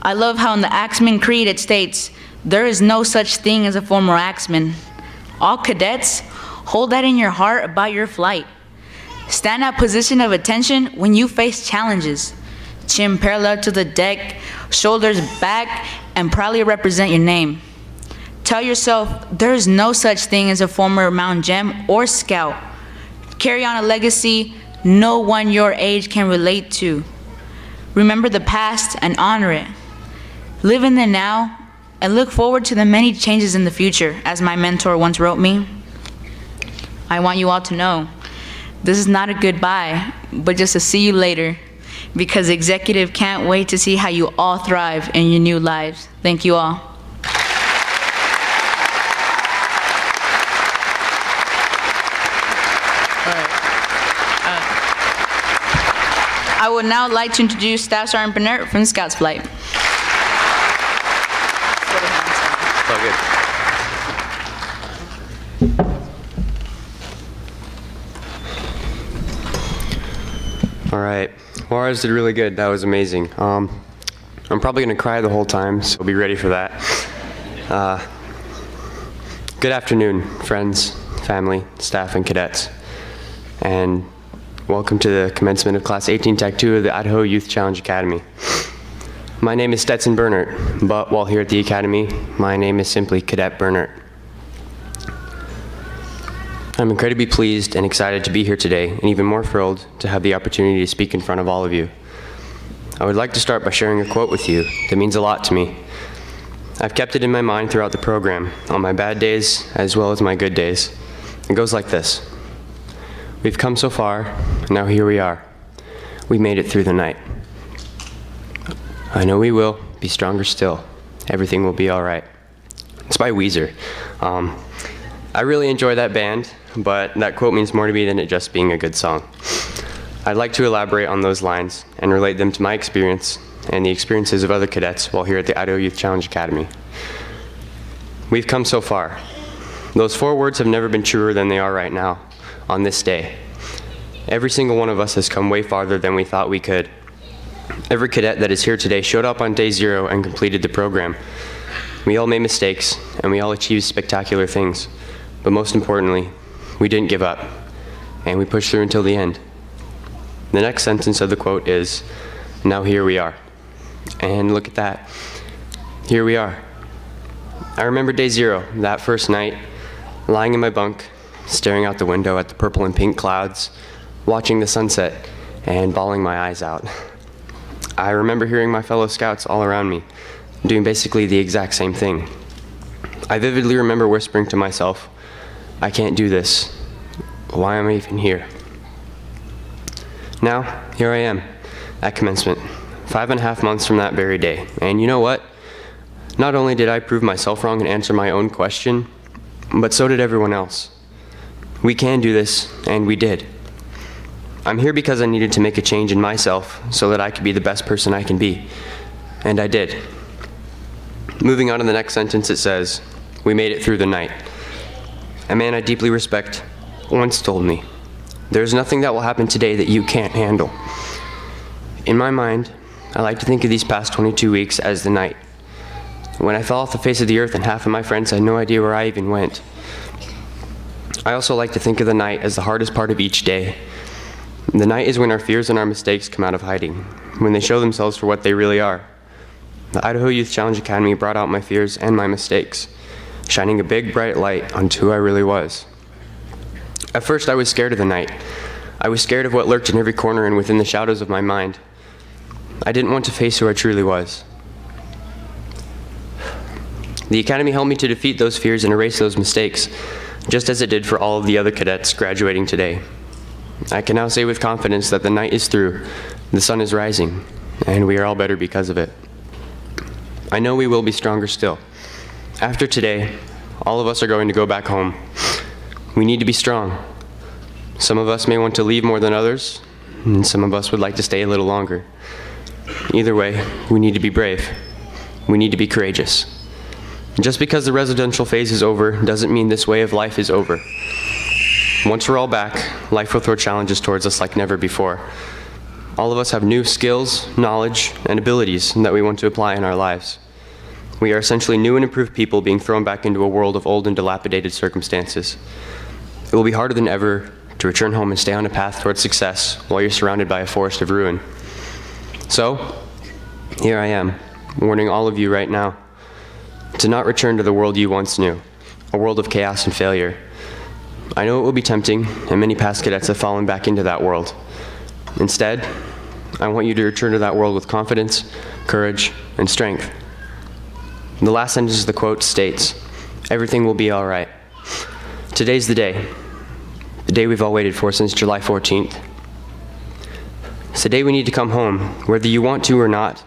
Speaker 9: I love how in the Axeman Creed it states, there is no such thing as a former Axeman. All cadets, hold that in your heart about your flight. Stand at position of attention when you face challenges. Chin parallel to the deck, shoulders back, and proudly represent your name. Tell yourself there is no such thing as a former Mount Gem or Scout. Carry on a legacy no one your age can relate to. Remember the past and honor it. Live in the now and look forward to the many changes in the future, as my mentor once wrote me. I want you all to know this is not a goodbye, but just a see you later, because executive can't wait to see how you all thrive in your new lives. Thank you all. Uh, I would now like to introduce Staff Sergeant Bernert from Scouts Flight.
Speaker 10: All right. Juarez did really good. That was amazing. Um, I'm probably going to cry the whole time, so be ready for that. Uh, good afternoon, friends, family, staff, and cadets. And welcome to the commencement of Class 18 Tech 2 of the Idaho Youth Challenge Academy. My name is Stetson Bernert, but while here at the Academy, my name is simply Cadet Bernert. I'm incredibly pleased and excited to be here today, and even more thrilled to have the opportunity to speak in front of all of you. I would like to start by sharing a quote with you that means a lot to me. I've kept it in my mind throughout the program, on my bad days as well as my good days. It goes like this We've come so far, now here we are. We made it through the night. I know we will be stronger still. Everything will be all right. It's by Weezer. Um, I really enjoy that band, but that quote means more to me than it just being a good song. I'd like to elaborate on those lines and relate them to my experience and the experiences of other cadets while here at the Idaho Youth Challenge Academy. We've come so far. Those four words have never been truer than they are right now, on this day. Every single one of us has come way farther than we thought we could. Every cadet that is here today showed up on day zero and completed the program. We all made mistakes, and we all achieved spectacular things. But most importantly, we didn't give up, and we pushed through until the end. The next sentence of the quote is, Now here we are. And look at that. Here we are. I remember day zero, that first night, lying in my bunk, staring out the window at the purple and pink clouds, watching the sunset, and bawling my eyes out. I remember hearing my fellow scouts all around me doing basically the exact same thing. I vividly remember whispering to myself, I can't do this. Why am I even here? Now, here I am at commencement, five and a half months from that very day. And you know what? Not only did I prove myself wrong and answer my own question, but so did everyone else. We can do this, and we did. I'm here because I needed to make a change in myself so that I could be the best person I can be. And I did. Moving on to the next sentence, it says, We made it through the night. A man I deeply respect once told me, There's nothing that will happen today that you can't handle. In my mind, I like to think of these past 22 weeks as the night. When I fell off the face of the earth and half of my friends had no idea where I even went. I also like to think of the night as the hardest part of each day. The night is when our fears and our mistakes come out of hiding, when they show themselves for what they really are. The Idaho Youth Challenge Academy brought out my fears and my mistakes, shining a big bright light onto who I really was. At first, I was scared of the night. I was scared of what lurked in every corner and within the shadows of my mind. I didn't want to face who I truly was. The Academy helped me to defeat those fears and erase those mistakes, just as it did for all of the other cadets graduating today. I can now say with confidence that the night is through, the sun is rising, and we are all better because of it. I know we will be stronger still. After today, all of us are going to go back home. We need to be strong. Some of us may want to leave more than others, and some of us would like to stay a little longer. Either way, we need to be brave. We need to be courageous. Just because the residential phase is over doesn't mean this way of life is over. Once we're all back, life will throw challenges towards us like never before. All of us have new skills, knowledge, and abilities that we want to apply in our lives. We are essentially new and improved people being thrown back into a world of old and dilapidated circumstances. It will be harder than ever to return home and stay on a path towards success while you're surrounded by a forest of ruin. So, here I am, warning all of you right now to not return to the world you once knew, a world of chaos and failure. I know it will be tempting, and many past cadets have fallen back into that world. Instead, I want you to return to that world with confidence, courage, and strength. The last sentence of the quote states, Everything will be all right. Today's the day, the day we've all waited for since July 14th. It's the day we need to come home, whether you want to or not,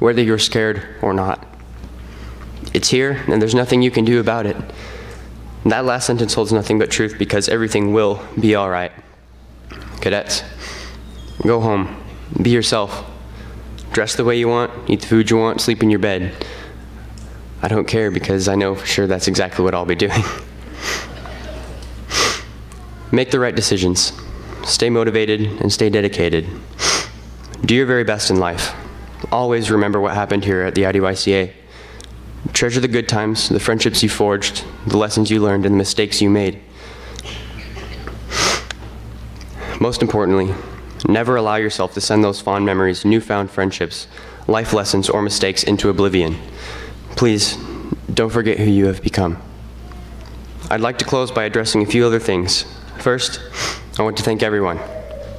Speaker 10: whether you're scared or not. It's here, and there's nothing you can do about it. And that last sentence holds nothing but truth because everything will be all right. Cadets, go home, be yourself. Dress the way you want, eat the food you want, sleep in your bed. I don't care because I know for sure that's exactly what I'll be doing. Make the right decisions. Stay motivated and stay dedicated. Do your very best in life. Always remember what happened here at the IDYCA. Treasure the good times, the friendships you forged, the lessons you learned, and the mistakes you made. Most importantly, never allow yourself to send those fond memories, newfound friendships, life lessons, or mistakes into oblivion. Please, don't forget who you have become. I'd like to close by addressing a few other things. First, I want to thank everyone,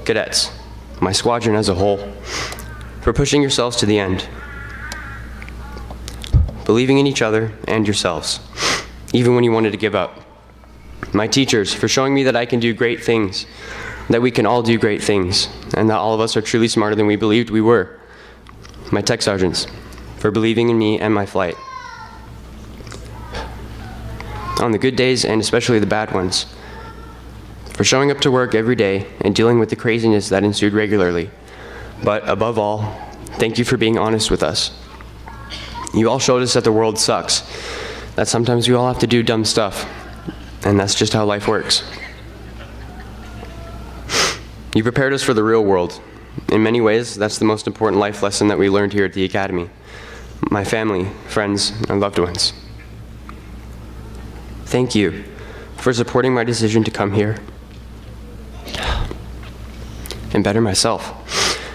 Speaker 10: cadets, my squadron as a whole, for pushing yourselves to the end, believing in each other and yourselves, even when you wanted to give up. My teachers, for showing me that I can do great things, that we can all do great things, and that all of us are truly smarter than we believed we were. My tech sergeants, for believing in me and my flight. On the good days, and especially the bad ones, for showing up to work every day and dealing with the craziness that ensued regularly. But above all, thank you for being honest with us. You all showed us that the world sucks, that sometimes we all have to do dumb stuff, and that's just how life works. You prepared us for the real world. In many ways, that's the most important life lesson that we learned here at the Academy. My family, friends, and loved ones. Thank you for supporting my decision to come here and better myself,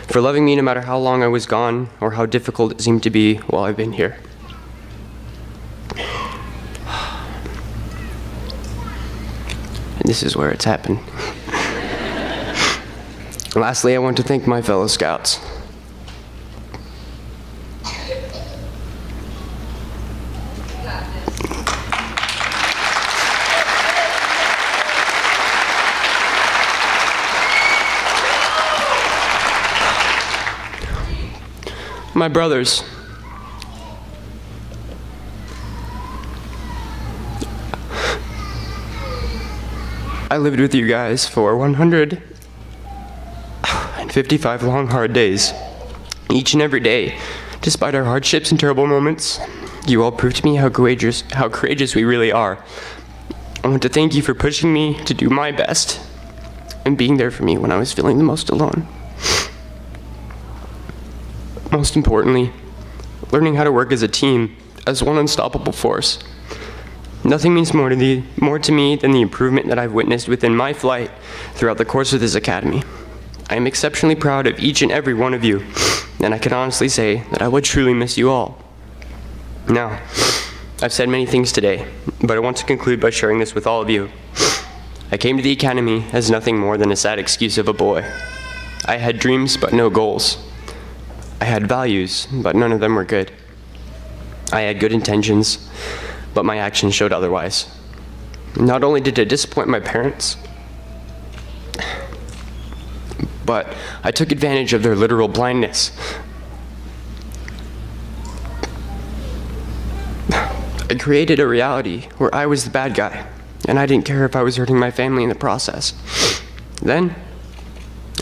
Speaker 10: for loving me no matter how long I was gone or how difficult it seemed to be while I've been here. And this is where it's happened. Lastly, I want to thank my fellow scouts. My brothers. I lived with you guys for 155 long, hard days. Each and every day, despite our hardships and terrible moments, you all proved to me how courageous, how courageous we really are. I want to thank you for pushing me to do my best and being there for me when I was feeling the most alone. Most importantly, learning how to work as a team, as one unstoppable force. Nothing means more to, the, more to me than the improvement that I've witnessed within my flight throughout the course of this academy. I am exceptionally proud of each and every one of you, and I can honestly say that I would truly miss you all. Now, I've said many things today, but I want to conclude by sharing this with all of you. I came to the academy as nothing more than a sad excuse of a boy. I had dreams, but no goals. I had values, but none of them were good. I had good intentions, but my actions showed otherwise. Not only did it disappoint my parents, but I took advantage of their literal blindness. I created a reality where I was the bad guy, and I didn't care if I was hurting my family in the process. Then,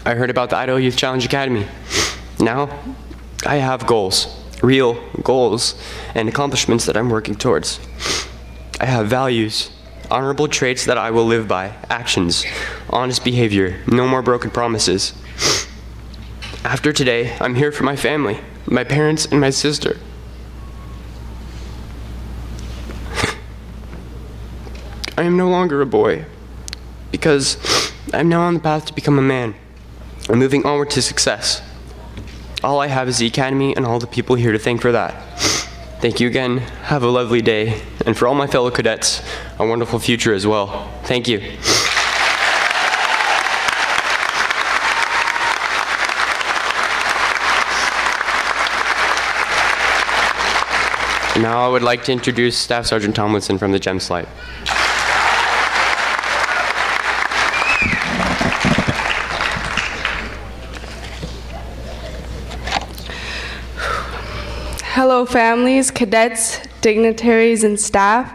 Speaker 10: I heard about the Idaho Youth Challenge Academy. Now, I have goals, real goals, and accomplishments that I'm working towards. I have values, honorable traits that I will live by, actions, honest behavior, no more broken promises. After today, I'm here for my family, my parents, and my sister. I am no longer a boy because I'm now on the path to become a man. I'm moving onward to success. All I have is the Academy and all the people here to thank for that. Thank you again. Have a lovely day. And for all my fellow cadets, a wonderful future as well. Thank you. Now I would like to introduce Staff Sergeant Tomlinson from the GEM Slide.
Speaker 11: Hello, families, cadets, dignitaries, and staff.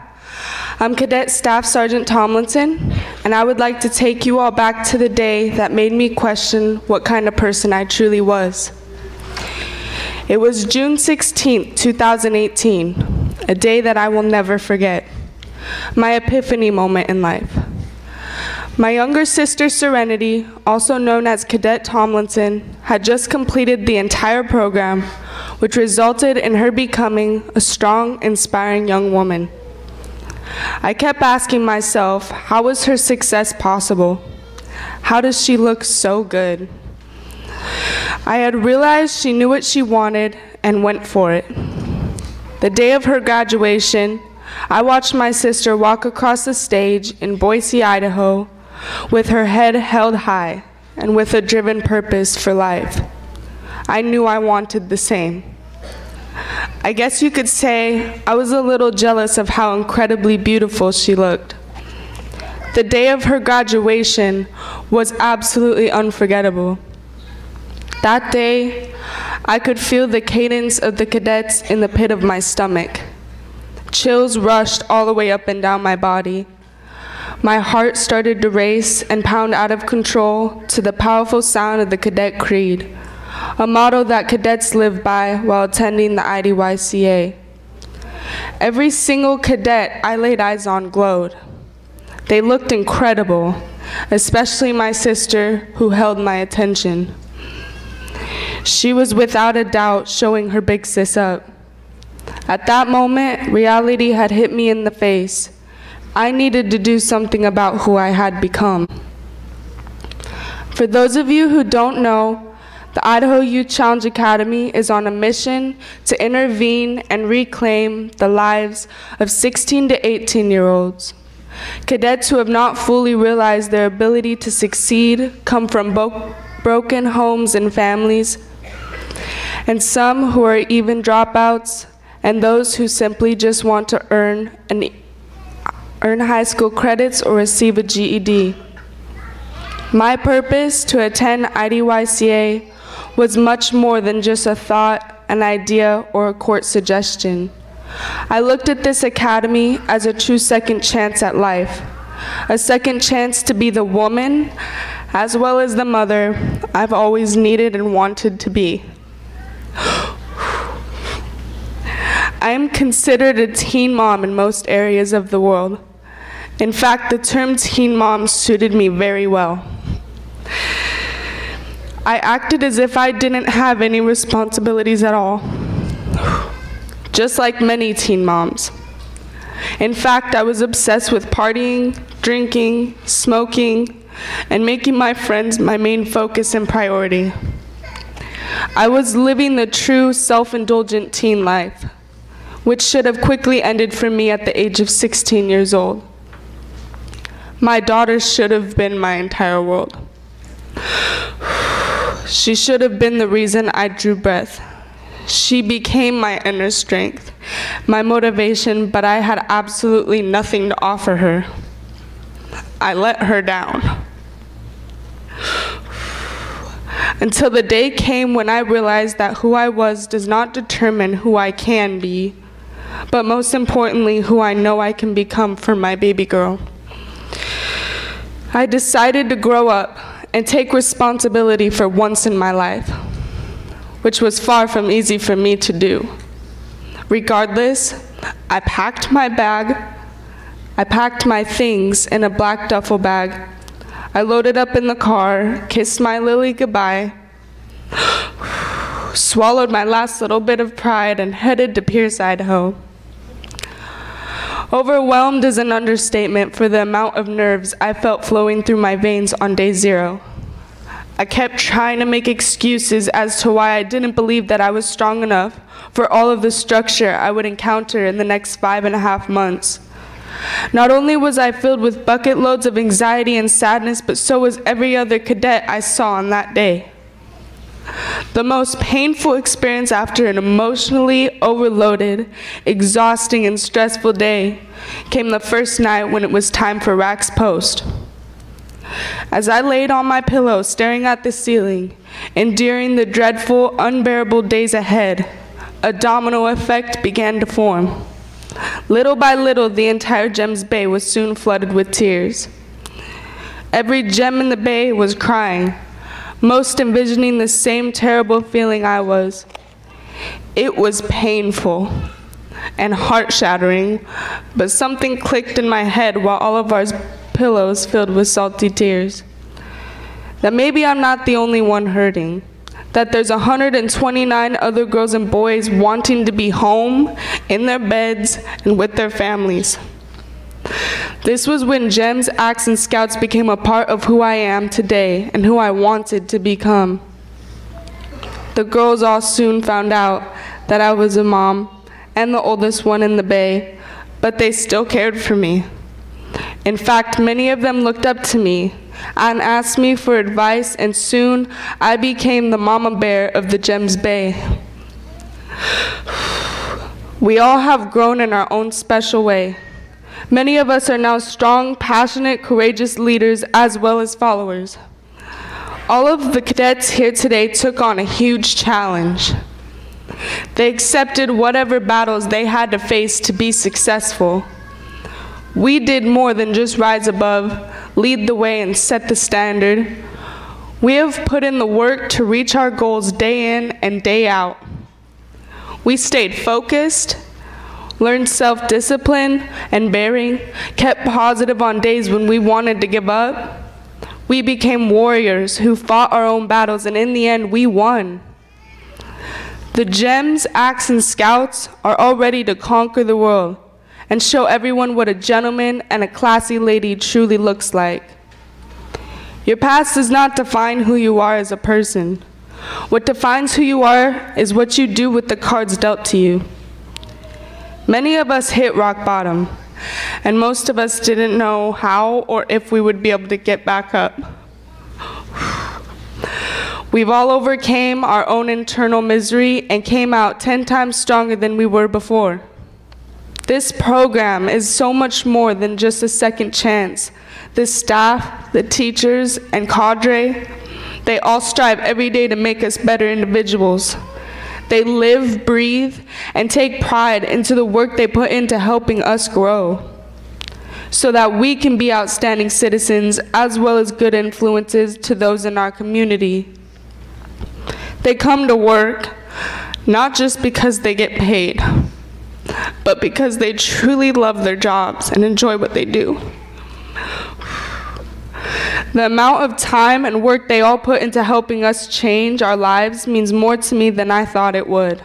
Speaker 11: I'm Cadet Staff Sergeant Tomlinson, and I would like to take you all back to the day that made me question what kind of person I truly was. It was June 16, 2018, a day that I will never forget. My epiphany moment in life. My younger sister Serenity, also known as Cadet Tomlinson, had just completed the entire program, which resulted in her becoming a strong, inspiring young woman. I kept asking myself, how was her success possible? How does she look so good? I had realized she knew what she wanted and went for it. The day of her graduation, I watched my sister walk across the stage in Boise, Idaho, with her head held high and with a driven purpose for life. I knew I wanted the same. I guess you could say I was a little jealous of how incredibly beautiful she looked. The day of her graduation was absolutely unforgettable. That day, I could feel the cadence of the cadets in the pit of my stomach. Chills rushed all the way up and down my body. My heart started to race and pound out of control to the powerful sound of the cadet creed, a motto that cadets live by while attending the IDYCA. Every single cadet I laid eyes on glowed. They looked incredible, especially my sister who held my attention. She was without a doubt showing her big sis up. At that moment, reality had hit me in the face. I needed to do something about who I had become. For those of you who don't know, the Idaho Youth Challenge Academy is on a mission to intervene and reclaim the lives of 16 to 18 year olds. Cadets who have not fully realized their ability to succeed come from broken homes and families, and some who are even dropouts, and those who simply just want to earn an earn high school credits or receive a GED. My purpose to attend IDYCA was much more than just a thought, an idea, or a court suggestion. I looked at this academy as a true second chance at life, a second chance to be the woman as well as the mother I've always needed and wanted to be. I am considered a teen mom in most areas of the world. In fact, the term teen mom suited me very well. I acted as if I didn't have any responsibilities at all, just like many teen moms. In fact, I was obsessed with partying, drinking, smoking, and making my friends my main focus and priority. I was living the true self indulgent teen life, which should have quickly ended for me at the age of 16 years old. My daughter should have been my entire world. She should have been the reason I drew breath. She became my inner strength, my motivation, but I had absolutely nothing to offer her. I let her down. until the day came when I realized that who I was does not determine who I can be, but most importantly, who I know I can become for my baby girl. I decided to grow up and take responsibility for once in my life, which was far from easy for me to do. Regardless, I packed my bag, I packed my things in a black duffel bag. I loaded up in the car, kissed my Lily goodbye, swallowed my last little bit of pride, and headed to Pierce, Idaho. Overwhelmed is an understatement for the amount of nerves I felt flowing through my veins on day zero. I kept trying to make excuses as to why I didn't believe that I was strong enough for all of the structure I would encounter in the next five and a half months. Not only was I filled with bucket loads of anxiety and sadness, but so was every other cadet I saw on that day. The most painful experience after an emotionally overloaded, exhausting, and stressful day came the first night when it was time for RAC's post. As I laid on my pillow staring at the ceiling, enduring the dreadful, unbearable days ahead, a domino effect began to form. Little by little, the entire Gems Bay was soon flooded with tears. Every gem in the bay was crying, most envisioning the same terrible feeling I was. It was painful and heart shattering, but something clicked in my head while all of our pillows filled with salty tears. That maybe I'm not the only one hurting. That there's 129 other girls and boys wanting to be home, in their beds, and with their families. This was when GEMS, ACTS, and Scouts became a part of who I am today and who I wanted to become. The girls all soon found out that I was a mom and the oldest one in the Bay, but they still cared for me. In fact, many of them looked up to me and asked me for advice, and soon I became the mama bear of the Gems Bay. We all have grown in our own special way. Many of us are now strong, passionate, courageous leaders as well as followers. All of the cadets here today took on a huge challenge. They accepted whatever battles they had to face to be successful. We did more than just rise above, lead the way, and set the standard. We have put in the work to reach our goals day in and day out. We stayed focused, learned self discipline and bearing, kept positive on days when we wanted to give up. We became warriors who fought our own battles, and in the end, we won. The gems, acts, and scouts are all ready to conquer the world and show everyone what a gentleman and a classy lady truly looks like. Your past does not define who you are as a person. What defines who you are is what you do with the cards dealt to you. Many of us hit rock bottom, and most of us didn't know how or if we would be able to get back up. We've all overcame our own internal misery and came out 10 times stronger than we were before. This program is so much more than just a second chance. The staff, the teachers, and cadre, they all strive every day to make us better individuals. They live, breathe, and take pride into the work they put into helping us grow so that we can be outstanding citizens as well as good influences to those in our community. They come to work not just because they get paid, but because they truly love their jobs and enjoy what they do. The amount of time and work they all put into helping us change our lives means more to me than I thought it would.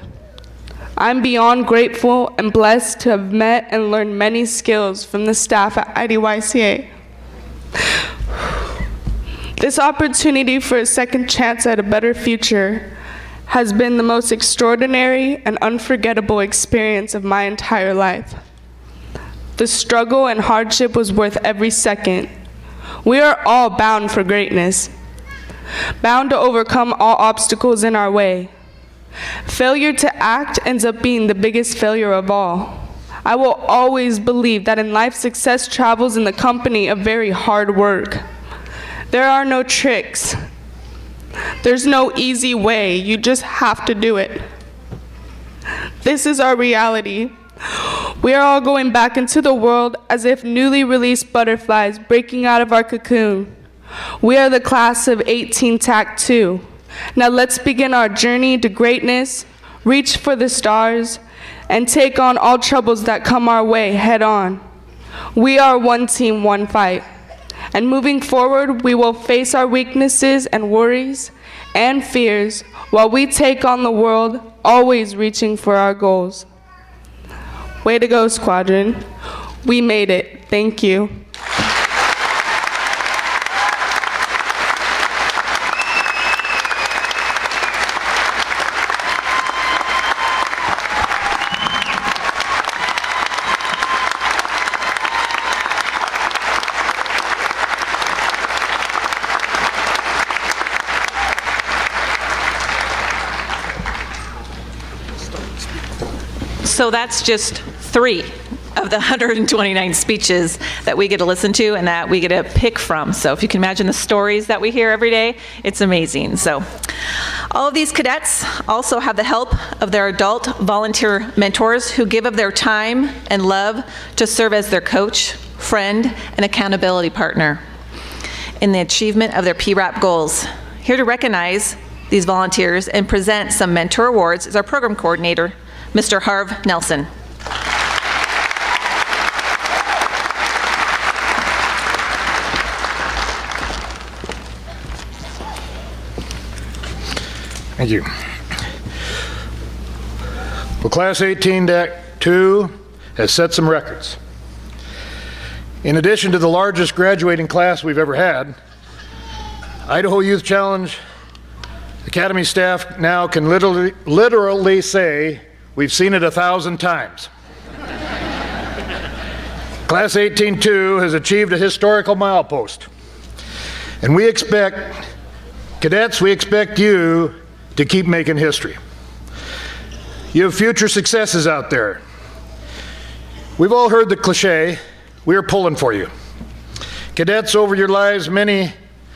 Speaker 11: I'm beyond grateful and blessed to have met and learned many skills from the staff at IDYCA. This opportunity for a second chance at a better future has been the most extraordinary and unforgettable experience of my entire life. The struggle and hardship was worth every second. We are all bound for greatness, bound to overcome all obstacles in our way. Failure to act ends up being the biggest failure of all. I will always believe that in life, success travels in the company of very hard work. There are no tricks. There's no easy way, you just have to do it. This is our reality. We are all going back into the world as if newly released butterflies breaking out of our cocoon. We are the class of 18 TAC 2. Now let's begin our journey to greatness, reach for the stars, and take on all troubles that come our way head on. We are one team, one fight. And moving forward, we will face our weaknesses and worries and fears while we take on the world, always reaching for our goals. Way to go, Squadron. We made it. Thank you.
Speaker 1: So that's just three of the 129 speeches that we get to listen to and that we get to pick from. So if you can imagine the stories that we hear every day, it's amazing. So all of these cadets also have the help of their adult volunteer mentors who give of their time and love to serve as their coach, friend, and accountability partner in the achievement of their PRAP goals. Here to recognize these volunteers and present some mentor awards is our program coordinator, Mr. Harv Nelson.
Speaker 12: Thank you. Well, Class 18 Deck 2 has set some records. In addition to the largest graduating class we've ever had, Idaho Youth Challenge Academy staff now can literally, literally say we've seen it a thousand times. Class 18-2 has achieved a historical milepost. And we expect, cadets, we expect you to keep making history. You have future successes out there. We've all heard the cliche, we are pulling for you. Cadets, over your lives, many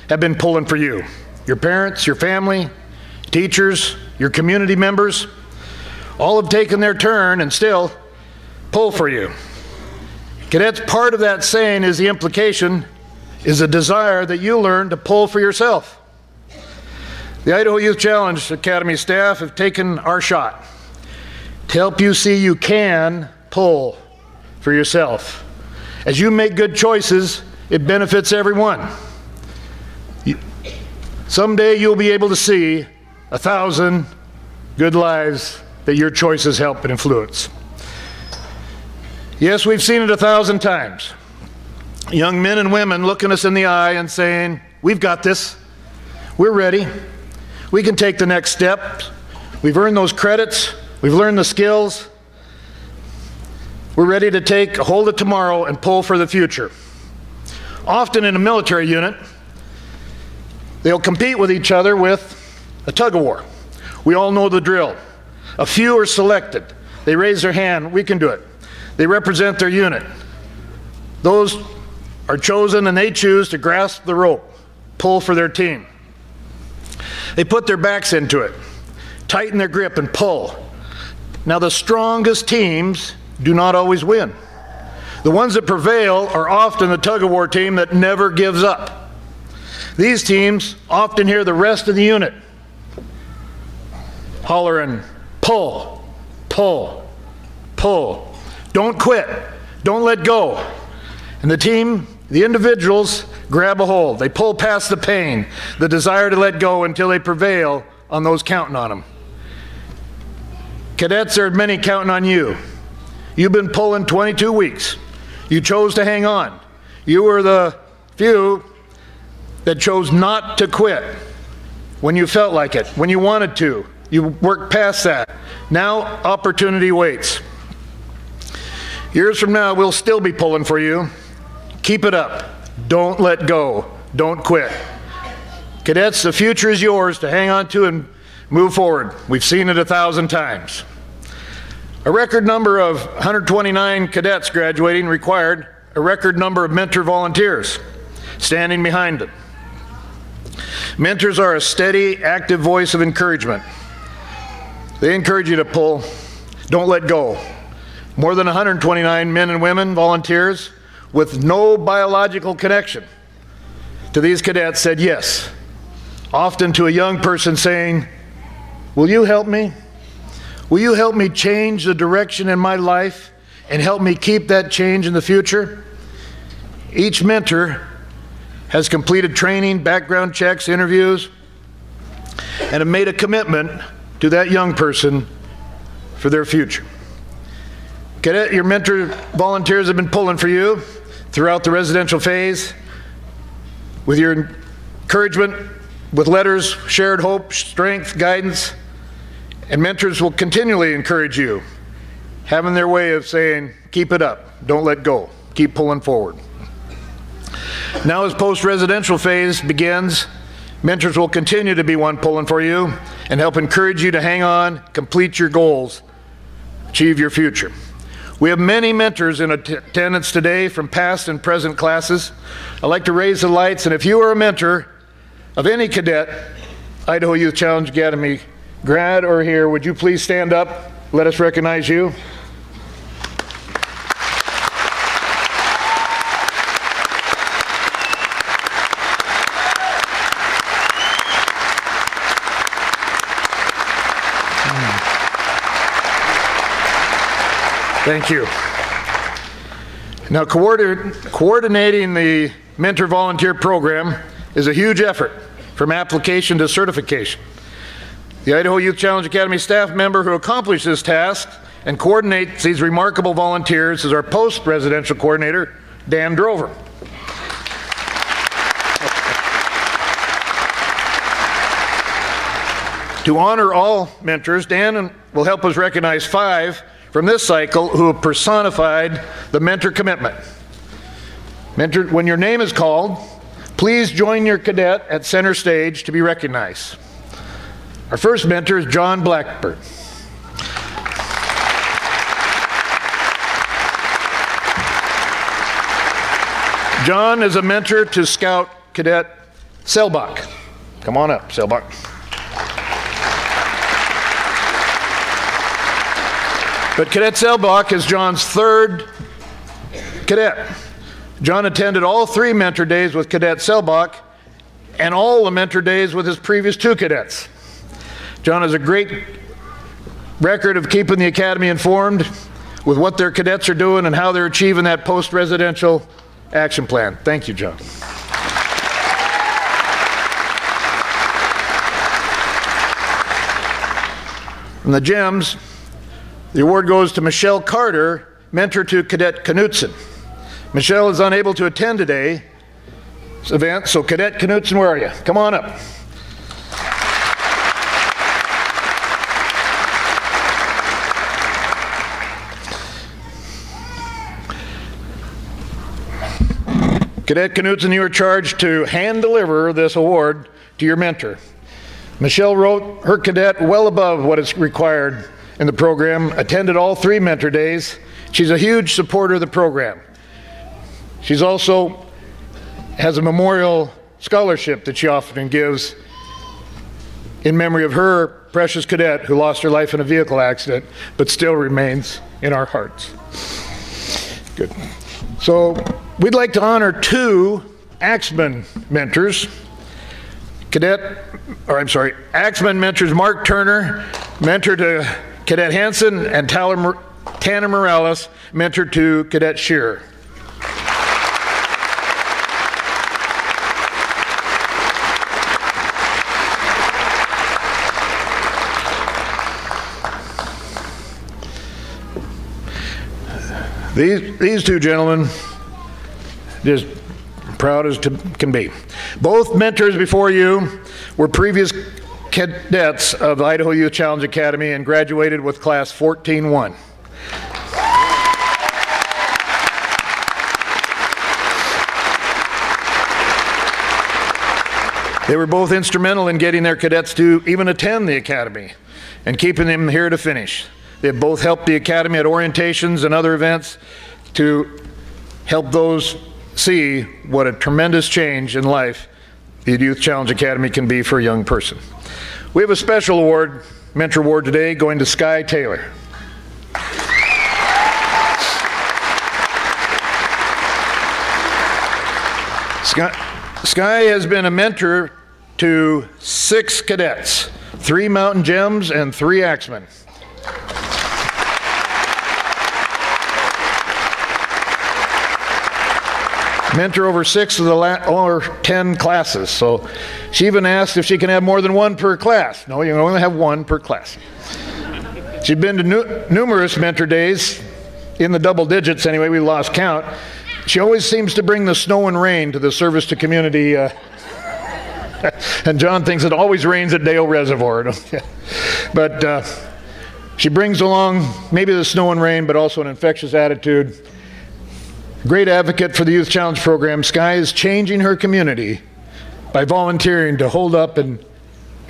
Speaker 12: have been pulling for you. Your parents, your family, teachers, your community members, all have taken their turn and still pull for you. Cadets, part of that saying is the implication is a desire that you learn to pull for yourself. The Idaho Youth Challenge Academy staff have taken our shot to help you see you can pull for yourself. As you make good choices, it benefits everyone. You, someday you'll be able to see a thousand good lives that your choices help and influence. Yes, we've seen it a thousand times. Young men and women looking us in the eye and saying, We've got this. We're ready. We can take the next step. We've earned those credits. We've learned the skills. We're ready to take a hold of tomorrow and pull for the future. Often in a military unit, they'll compete with each other with a tug of war. We all know the drill. A few are selected. They raise their hand, we can do it. They represent their unit. Those are chosen and they choose to grasp the rope, pull for their team. They put their backs into it, tighten their grip, and pull. Now, the strongest teams do not always win. The ones that prevail are often the tug of war team that never gives up. These teams often hear the rest of the unit hollering, pull, pull, pull. Don't quit. Don't let go. And the team, the individuals, grab a hold. They pull past the pain, the desire to let go until they prevail on those counting on them. Cadets, there are many counting on you. You've been pulling 22 weeks. You chose to hang on. You were the few that chose not to quit when you felt like it, when you wanted to. You worked past that. Now opportunity waits. Years from now, we'll still be pulling for you. Keep it up. Don't let go. Don't quit. Cadets, the future is yours to hang on to and move forward. We've seen it a thousand times. A record number of 129 cadets graduating required a record number of mentor volunteers standing behind them. Mentors are a steady, active voice of encouragement. They encourage you to pull, don't let go. More than 129 men and women, volunteers, with no biological connection to these cadets said yes, often to a young person saying, Will you help me? Will you help me change the direction in my life and help me keep that change in the future? Each mentor has completed training, background checks, interviews, and have made a commitment to that young person for their future. Cadet, your mentor volunteers have been pulling for you throughout the residential phase with your encouragement, with letters, shared hope, strength, guidance, and mentors will continually encourage you, having their way of saying, keep it up, don't let go, keep pulling forward. Now, as post residential phase begins, mentors will continue to be one pulling for you and help encourage you to hang on, complete your goals, achieve your future. We have many mentors in attendance today from past and present classes. I'd like to raise the lights, and if you are a mentor of any cadet, Idaho Youth Challenge Academy grad or here, would you please stand up? Let us recognize you. Thank you. Now, coordinating the mentor volunteer program is a huge effort from application to certification. The Idaho Youth Challenge Academy staff member who accomplished this task and coordinates these remarkable volunteers is our post residential coordinator, Dan Drover. To honor all mentors, Dan will help us recognize five from this cycle who have personified the mentor commitment. Mentor, when your name is called, please join your cadet at center stage to be recognized. Our first mentor is John Blackburn. John is a mentor to Scout Cadet Selbach. Come on up, Selbach. But Cadet Selbach is John's third cadet. John attended all three mentor days with Cadet Selbach and all the mentor days with his previous two cadets. John has a great record of keeping the Academy informed with what their cadets are doing and how they're achieving that post residential action plan. Thank you, John. From the GEMS, the award goes to Michelle Carter, mentor to Cadet Knutson. Michelle is unable to attend today's event, so Cadet Knutson, where are you? Come on up. Cadet Knutson, you are charged to hand deliver this award to your mentor. Michelle wrote her cadet well above what is required in the program, attended all three mentor days. She's a huge supporter of the program. She's also has a memorial scholarship that she often gives in memory of her precious cadet who lost her life in a vehicle accident, but still remains in our hearts. Good. So we'd like to honor two Axeman mentors. Cadet, or I'm sorry, Axeman mentors Mark Turner, mentor to Cadet Hanson and Tanner Morales, mentor to Cadet Shearer. These, these two gentlemen, just proud as to, can be. Both mentors before you were previous cadets of the Idaho Youth Challenge Academy and graduated with class 14-1. They were both instrumental in getting their cadets to even attend the academy and keeping them here to finish. They both helped the academy at orientations and other events to help those see what a tremendous change in life the Youth Challenge Academy can be for a young person. We have a special award, mentor award today, going to Sky Taylor. Sky, Sky has been a mentor to six cadets, three Mountain Gems and three Axemen. Mentor over six of the la- or ten classes. So she even asked if she can have more than one per class. No, you can only have one per class. She's been to nu- numerous mentor days, in the double digits anyway, we lost count. She always seems to bring the snow and rain to the service to community. Uh, and John thinks it always rains at Dale Reservoir. but uh, she brings along maybe the snow and rain, but also an infectious attitude great advocate for the Youth Challenge program, Sky is changing her community by volunteering to hold up and,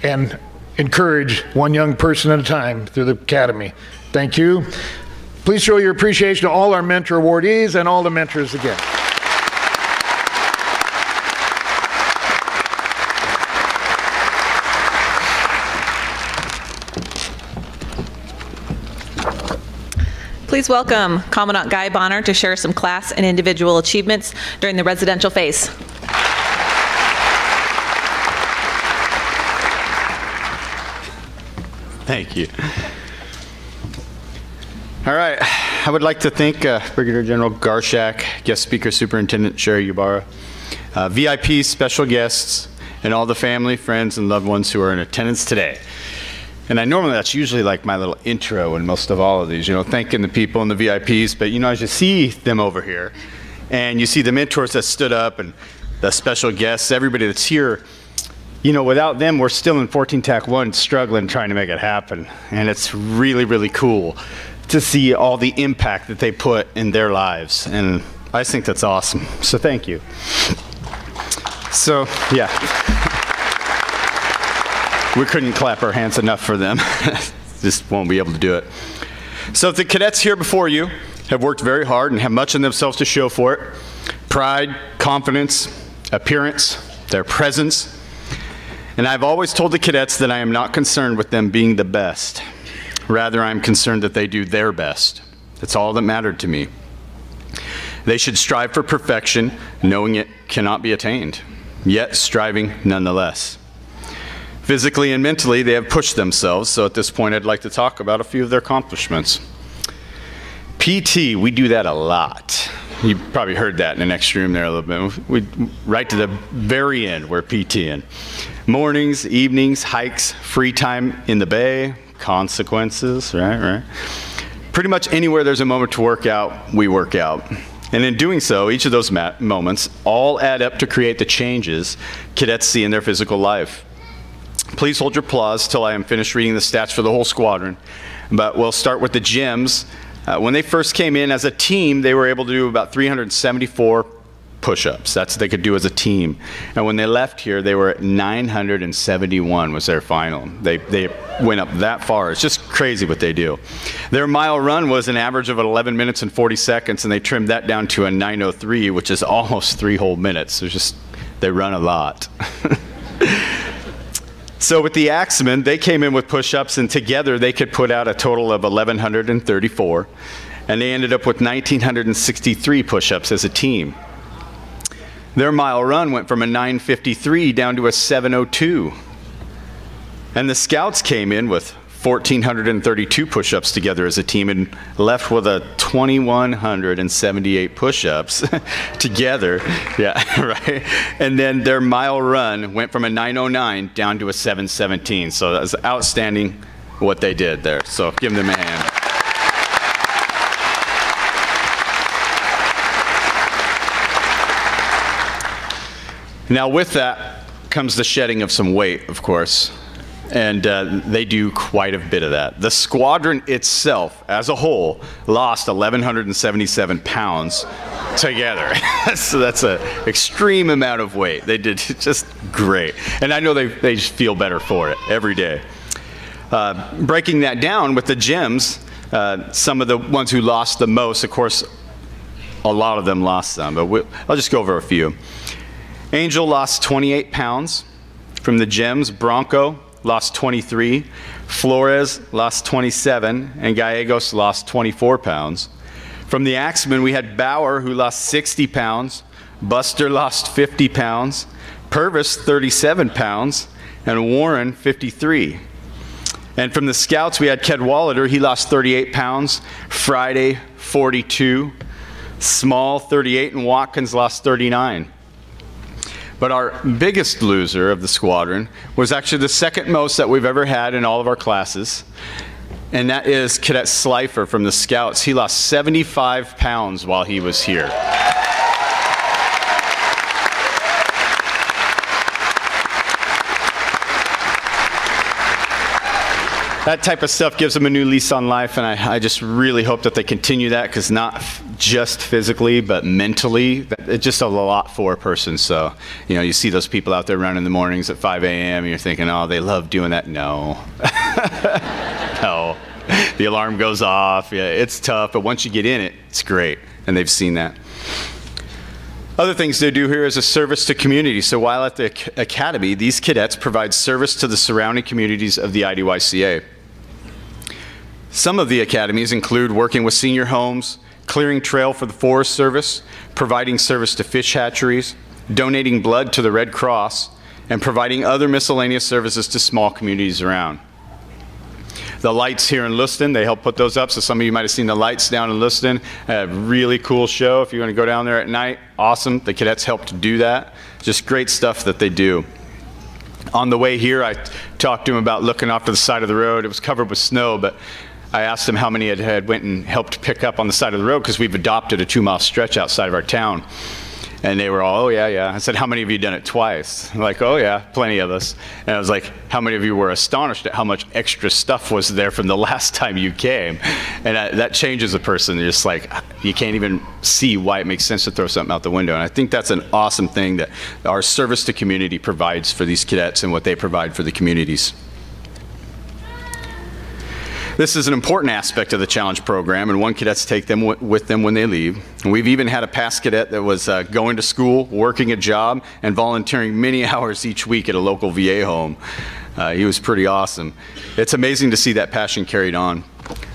Speaker 12: and encourage one young person at a time through the Academy. Thank you. Please show your appreciation to all our mentor awardees and all the mentors again.
Speaker 1: Please welcome Commandant Guy Bonner to share some class and individual achievements during the residential phase.
Speaker 13: Thank you. All right. I would like to thank uh, Brigadier General Garshak, guest speaker Superintendent Sherri Ybarra, uh, VIPs, special guests, and all the family, friends, and loved ones who are in attendance today. And I normally, that's usually like my little intro in most of all of these, you know, thanking the people and the VIPs. But, you know, as you see them over here, and you see the mentors that stood up and the special guests, everybody that's here, you know, without them, we're still in 14 TAC 1 struggling trying to make it happen. And it's really, really cool to see all the impact that they put in their lives. And I think that's awesome. So thank you. So, yeah. We couldn't clap our hands enough for them. Just won't be able to do it. So the cadets here before you have worked very hard and have much in themselves to show for it. Pride, confidence, appearance, their presence. And I've always told the cadets that I am not concerned with them being the best. Rather, I'm concerned that they do their best. That's all that mattered to me. They should strive for perfection, knowing it cannot be attained, yet striving nonetheless. Physically and mentally, they have pushed themselves, so at this point, I'd like to talk about a few of their accomplishments. PT, we do that a lot. You probably heard that in the next room there a little bit. We, right to the very end, we're PTing. Mornings, evenings, hikes, free time in the bay, consequences, right, right. Pretty much anywhere there's a moment to work out, we work out. And in doing so, each of those moments all add up to create the changes cadets see in their physical life. Please hold your applause till I am finished reading the stats for the whole squadron. But we'll start with the Gems. Uh, when they first came in as a team, they were able to do about 374 push-ups. That's what they could do as a team. And when they left here, they were at 971 was their final. They, they went up that far. It's just crazy what they do. Their mile run was an average of 11 minutes and 40 seconds, and they trimmed that down to a 903, which is almost three whole minutes. It's just, they run a lot. So with the Axemen, they came in with push-ups, and together they could put out a total of 1,134, and they ended up with 1,963 push-ups as a team. Their mile run went from a 953 down to a 702. And the Scouts came in with 1,432 push-ups together as a team and left with a 2,178 push-ups together. Yeah, right. And then their mile run went from a 909 down to a 717. So that's outstanding what they did there. So give them a hand. Now with that comes the shedding of some weight, of course and uh, they do quite a bit of that. The squadron itself, as a whole, lost 1,177 pounds together. so that's an extreme amount of weight. They did just great. And I know they, they just feel better for it every day. Uh, breaking that down with the Gems, uh, some of the ones who lost the most, of course, a lot of them lost some, but we, I'll just go over a few. Angel lost 28 pounds. From the Gems, Bronco lost 23. Flores lost 27. And Gallegos lost 24 pounds. From the Axemen, we had Bauer, who lost 60 pounds. Buster lost 50 pounds. Purvis, 37 pounds. And Warren, 53. And from the Scouts, we had Cadwallader. He lost 38 pounds. Friday, 42. Small, 38. And Watkins lost 39. But our biggest loser of the squadron was actually the second most that we've ever had in all of our classes. And that is Cadet Slifer from the Scouts. He lost 75 pounds while he was here. That type of stuff gives them a new lease on life, and I, I just really hope that they continue that because not just physically, but mentally, that- it's just a lot for a person. So, you know, you see those people out there running in the mornings at 5 a.m., and you're thinking, oh, they love doing that. No. no. The alarm goes off. Yeah, it's tough, but once you get in it, it's great, and they've seen that. Other things they do here is a service to community. So while at the academy, these cadets provide service to the surrounding communities of the IDYCA. Some of the academies include working with senior homes, clearing trail for the Forest Service, providing service to fish hatcheries, donating blood to the Red Cross, and providing other miscellaneous services to small communities around. The lights here in Lewiston, they help put those up. So some of you might have seen the lights down in Lewiston. A really cool show. If you want to go down there at night, awesome. The cadets help to do that. Just great stuff that they do. On the way here, I talked to him about looking off to the side of the road. It was covered with snow, but I asked him how many had, had went and helped pick up on the side of the road because we've adopted a two-mile stretch outside of our town. And they were all, oh, yeah, yeah. I said, how many of you done it twice? Like, oh, yeah, plenty of us. And I was like, how many of you were astonished at how much extra stuff was there from the last time you came? And I, that changes a person. You're just like, you can't even see why it makes sense to throw something out the window. And I think that's an awesome thing that our service to community provides for these cadets and what they provide for the communities. This is an important aspect of the challenge program, and one cadets take them with them when they leave. We've even had a past cadet that was uh, going to school, working a job, and volunteering many hours each week at a local VA home. Uh, he was pretty awesome. It's amazing to see that passion carried on.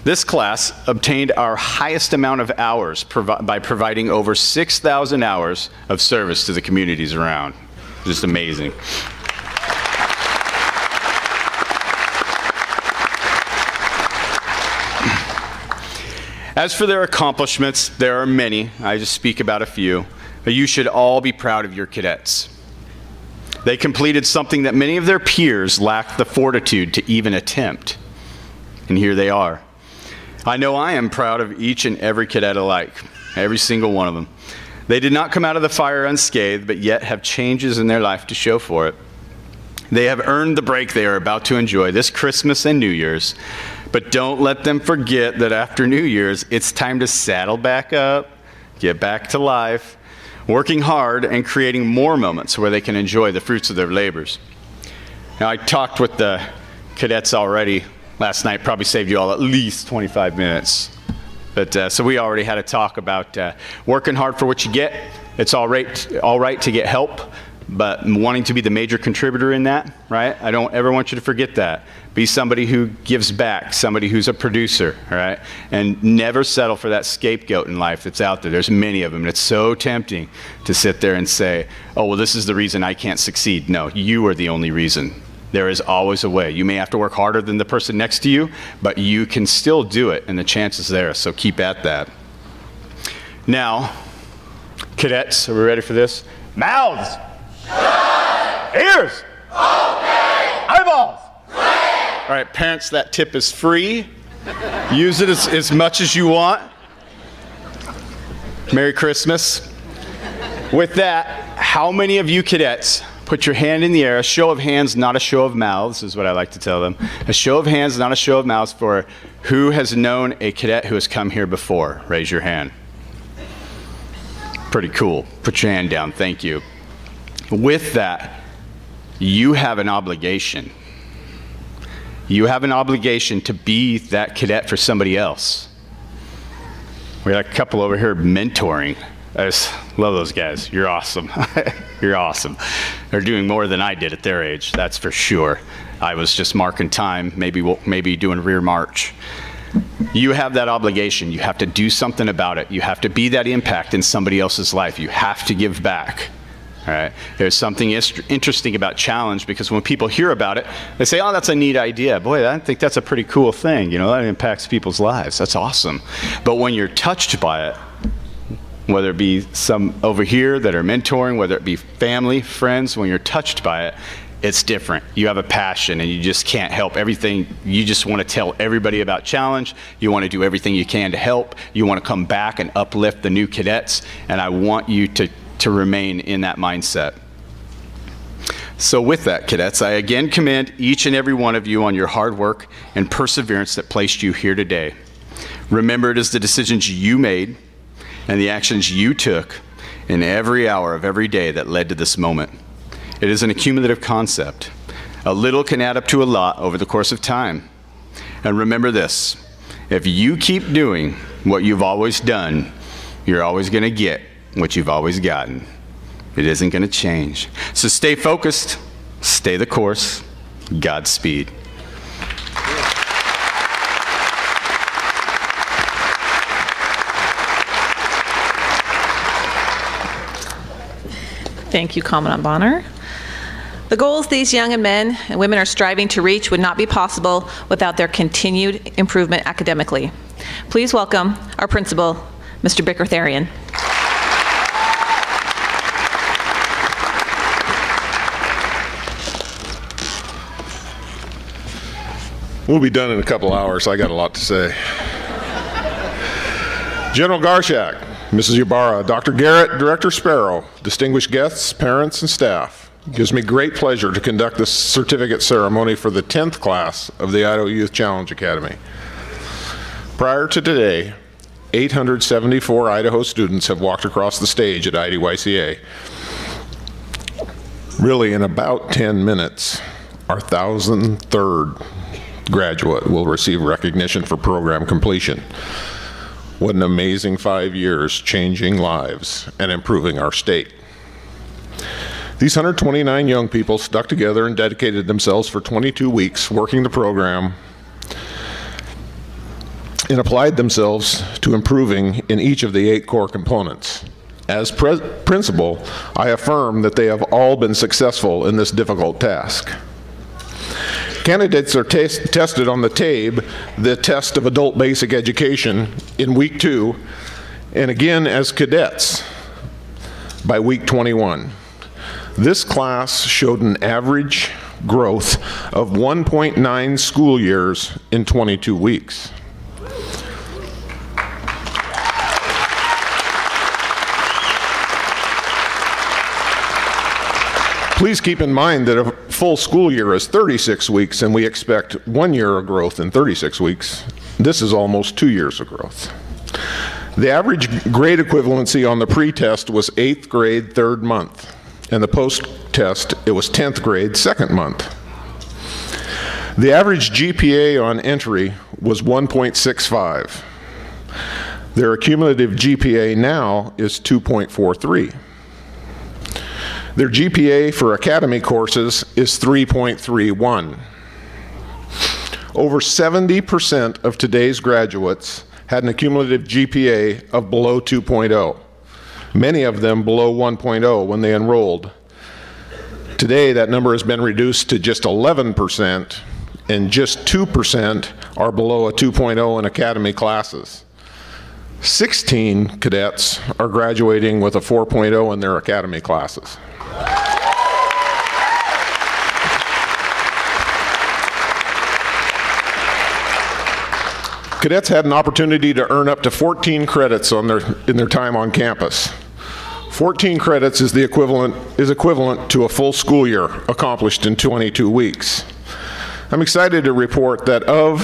Speaker 13: This class obtained our highest amount of hours provi- by providing over 6,000 hours of service to the communities around. Just amazing. As for their accomplishments, there are many. I just speak about a few. But you should all be proud of your cadets. They completed something that many of their peers lacked the fortitude to even attempt. And here they are. I know I am proud of each and every cadet alike, every single one of them. They did not come out of the fire unscathed, but yet have changes in their life to show for it. They have earned the break they are about to enjoy this Christmas and New Year's. But don't let them forget that after New Year's, it's time to saddle back up, get back to life, working hard and creating more moments where they can enjoy the fruits of their labors. Now, I talked with the cadets already last night, probably saved you all at least 25 minutes. But uh, so we already had a talk about uh, working hard for what you get. It's all right, all right to get help, but wanting to be the major contributor in that, right? I don't ever want you to forget that. Be somebody who gives back, somebody who's a producer, all right? And never settle for that scapegoat in life that's out there. There's many of them, and it's so tempting to sit there and say, oh, well, this is the reason I can't succeed. No, you are the only reason. There is always a way. You may have to work harder than the person next to you, but you can still do it, and the chance is there, so keep at that. Now, cadets, are we ready for this? Mouths! Ears! Eyeballs! All right, parents, that tip is free. Use it as, as much as you want. Merry Christmas. With that, how many of you cadets put your hand in the air? A show of hands, not a show of mouths, is what I like to tell them. A show of hands, not a show of mouths, for who has known a cadet who has come here before? Raise your hand. Pretty cool. Put your hand down. Thank you. With that, you have an obligation. You have an obligation to be that cadet for somebody else. We got a couple over here mentoring. I just love those guys. You're awesome. You're awesome. They're doing more than I did at their age, that's for sure. I was just marking time, maybe maybe doing rear march. You have that obligation. You have to do something about it. You have to be that impact in somebody else's life. You have to give back. Right. There's something interesting about challenge because when people hear about it, they say, "Oh, that's a neat idea." Boy, I think that's a pretty cool thing. You know, that impacts people's lives. That's awesome. But when you're touched by it, whether it be some over here that are mentoring, whether it be family, friends, when you're touched by it, it's different. You have a passion and you just can't help everything. You just want to tell everybody about challenge. You want to do everything you can to help. You want to come back and uplift the new cadets. And I want you to to remain in that mindset. So, with that, cadets, I again commend each and every one of you on your hard work and perseverance that placed you here today. Remember, it is the decisions you made and the actions you took in every hour of every day that led to this moment. It is an accumulative concept. A little can add up to a lot over the course of time. And remember this if you keep doing what you've always done, you're always going to get what you've always gotten. It isn't going to change. So stay focused, stay the course. Godspeed.
Speaker 1: Thank you, Commandant Bonner. The goals these young men and women are striving to reach would not be possible without their continued improvement academically. Please welcome our principal, Mr. Bickertharian.
Speaker 14: We'll be done in a couple hours. I got a lot to say. General Garshak, Mrs. Ybarra, Dr. Garrett, Director Sparrow, distinguished guests, parents, and staff. It gives me great pleasure to conduct this certificate ceremony for the 10th class of the Idaho Youth Challenge Academy. Prior to today, 874 Idaho students have walked across the stage at IDYCA. Really, in about 10 minutes, our 1,003rd graduate will receive recognition for program completion. What an amazing five years changing lives and improving our state. These 129 young people stuck together and dedicated themselves for 22 weeks working the program and applied themselves to improving in each of the eight core components. As principal, I affirm that they have all been successful in this difficult task. Candidates are tested on the TABE, the test of adult basic education, in week two, and again as cadets by week 21. This class showed an average growth of 1.9 school years in 22 weeks. Please keep in mind that a full school year is 36 weeks and we expect one year of growth in 36 weeks. This is almost two years of growth. The average grade equivalency on the pre-test was eighth grade third month, and the post-test it was 10th grade second month. The average GPA on entry was 1.65. Their cumulative GPA now is 2.43. Their GPA for academy courses is 3.31. Over 70% of today's graduates had an accumulative GPA of below 2.0, many of them below 1.0 when they enrolled. Today, that number has been reduced to just 11%, and just 2% are below a 2.0 in academy classes. 16 cadets are graduating with a 4.0 in their academy classes. Cadets had an opportunity to earn up to 14 credits on their, in their time on campus. 14 credits is the equivalent is equivalent to a full school year accomplished in 22 weeks. I'm excited to report that of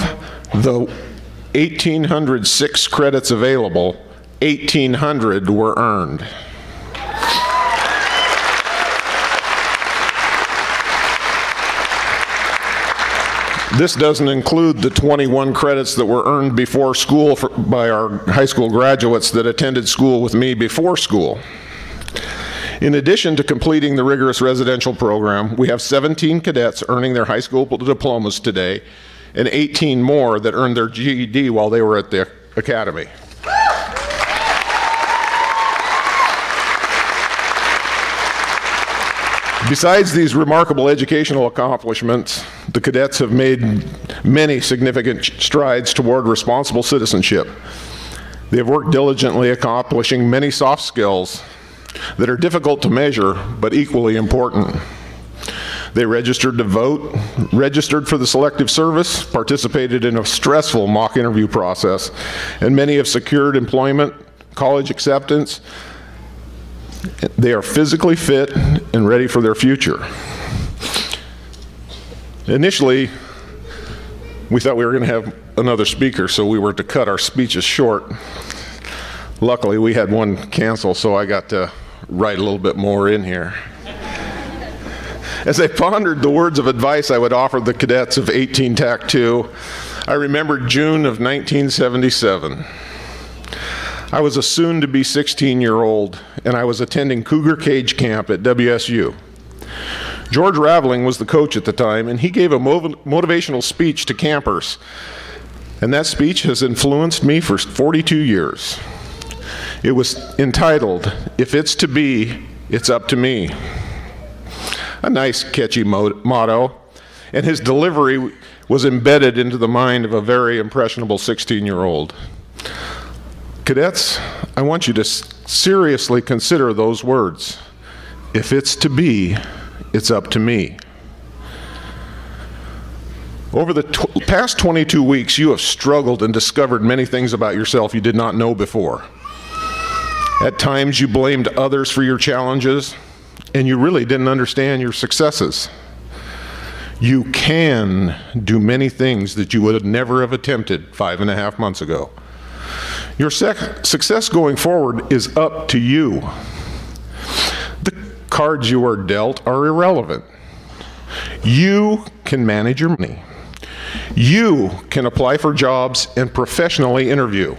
Speaker 14: the 1806 credits available, 1800 were earned. This doesn't include the 21 credits that were earned before school for, by our high school graduates that attended school with me before school. In addition to completing the rigorous residential program, we have 17 cadets earning their high school diplomas today and 18 more that earned their GED while they were at the academy. Besides these remarkable educational accomplishments, the cadets have made many significant strides toward responsible citizenship. They have worked diligently accomplishing many soft skills that are difficult to measure but equally important. They registered to vote, registered for the selective service, participated in a stressful mock interview process, and many have secured employment, college acceptance. They are physically fit and ready for their future. Initially, we thought we were going to have another speaker, so we were to cut our speeches short. Luckily, we had one cancel, so I got to write a little bit more in here. As I pondered the words of advice I would offer the cadets of 18 TAC 2, I remembered June of 1977. I was a soon to be 16 year old, and I was attending Cougar Cage Camp at WSU. George Raveling was the coach at the time, and he gave a motivational speech to campers. And that speech has influenced me for 42 years. It was entitled, If It's to Be, It's Up to Me. A nice, catchy motto, and his delivery was embedded into the mind of a very impressionable 16 year old. Cadets, I want you to seriously consider those words. If it's to be, it's up to me. Over the tw past 22 weeks, you have struggled and discovered many things about yourself you did not know before. At times, you blamed others for your challenges, and you really didn't understand your successes. You can do many things that you would have never have attempted five and a half months ago. Your success going forward is up to you. The cards you are dealt are irrelevant. You can manage your money. You can apply for jobs and professionally interview.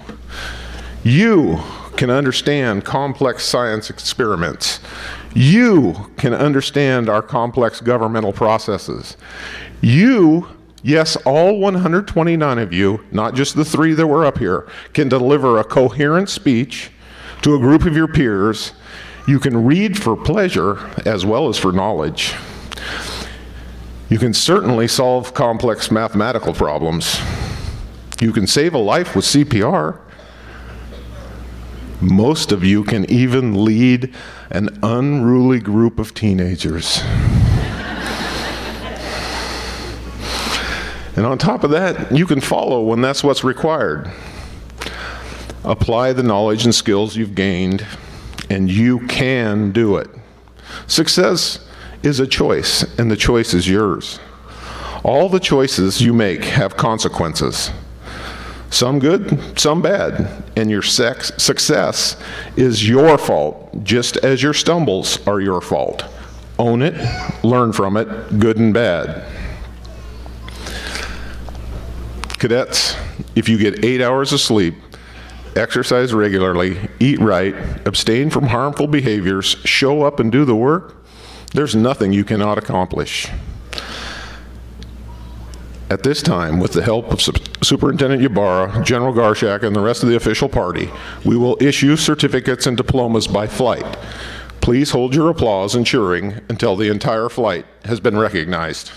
Speaker 14: You can understand complex science experiments. You can understand our complex governmental processes. You, yes, all 129 of you, not just the three that were up here, can deliver a coherent speech to a group of your peers. You can read for pleasure as well as for knowledge. You can certainly solve complex mathematical problems. You can save a life with CPR. Most of you can even lead an unruly group of teenagers. And on top of that, you can follow when that's what's required. Apply the knowledge and skills you've gained, and you can do it. Success is a choice, and the choice is yours. All the choices you make have consequences. Some good, some bad. And your sex, success is your fault, just as your stumbles are your fault. Own it, learn from it, good and bad. Cadets, if you get eight hours of sleep, exercise regularly, eat right, abstain from harmful behaviors, show up and do the work, there's nothing you cannot accomplish. At this time, with the help of Superintendent Ybarra, General Garshak, and the rest of the official party, we will issue certificates and diplomas by flight. Please hold your applause and cheering until the entire flight has been recognized.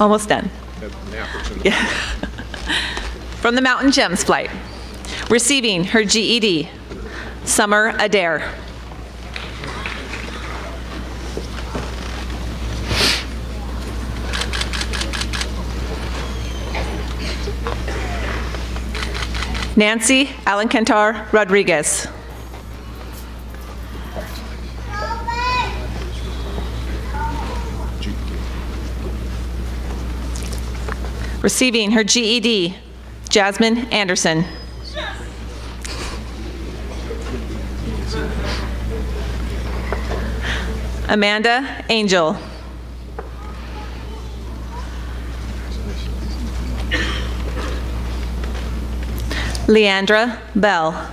Speaker 1: Almost done. Yeah. From the Mountain Gems flight, receiving her GED, Summer Adair. Nancy Alencantar Rodriguez. Receiving her GED, Jasmine Anderson. Amanda Angel. Leandra Bell.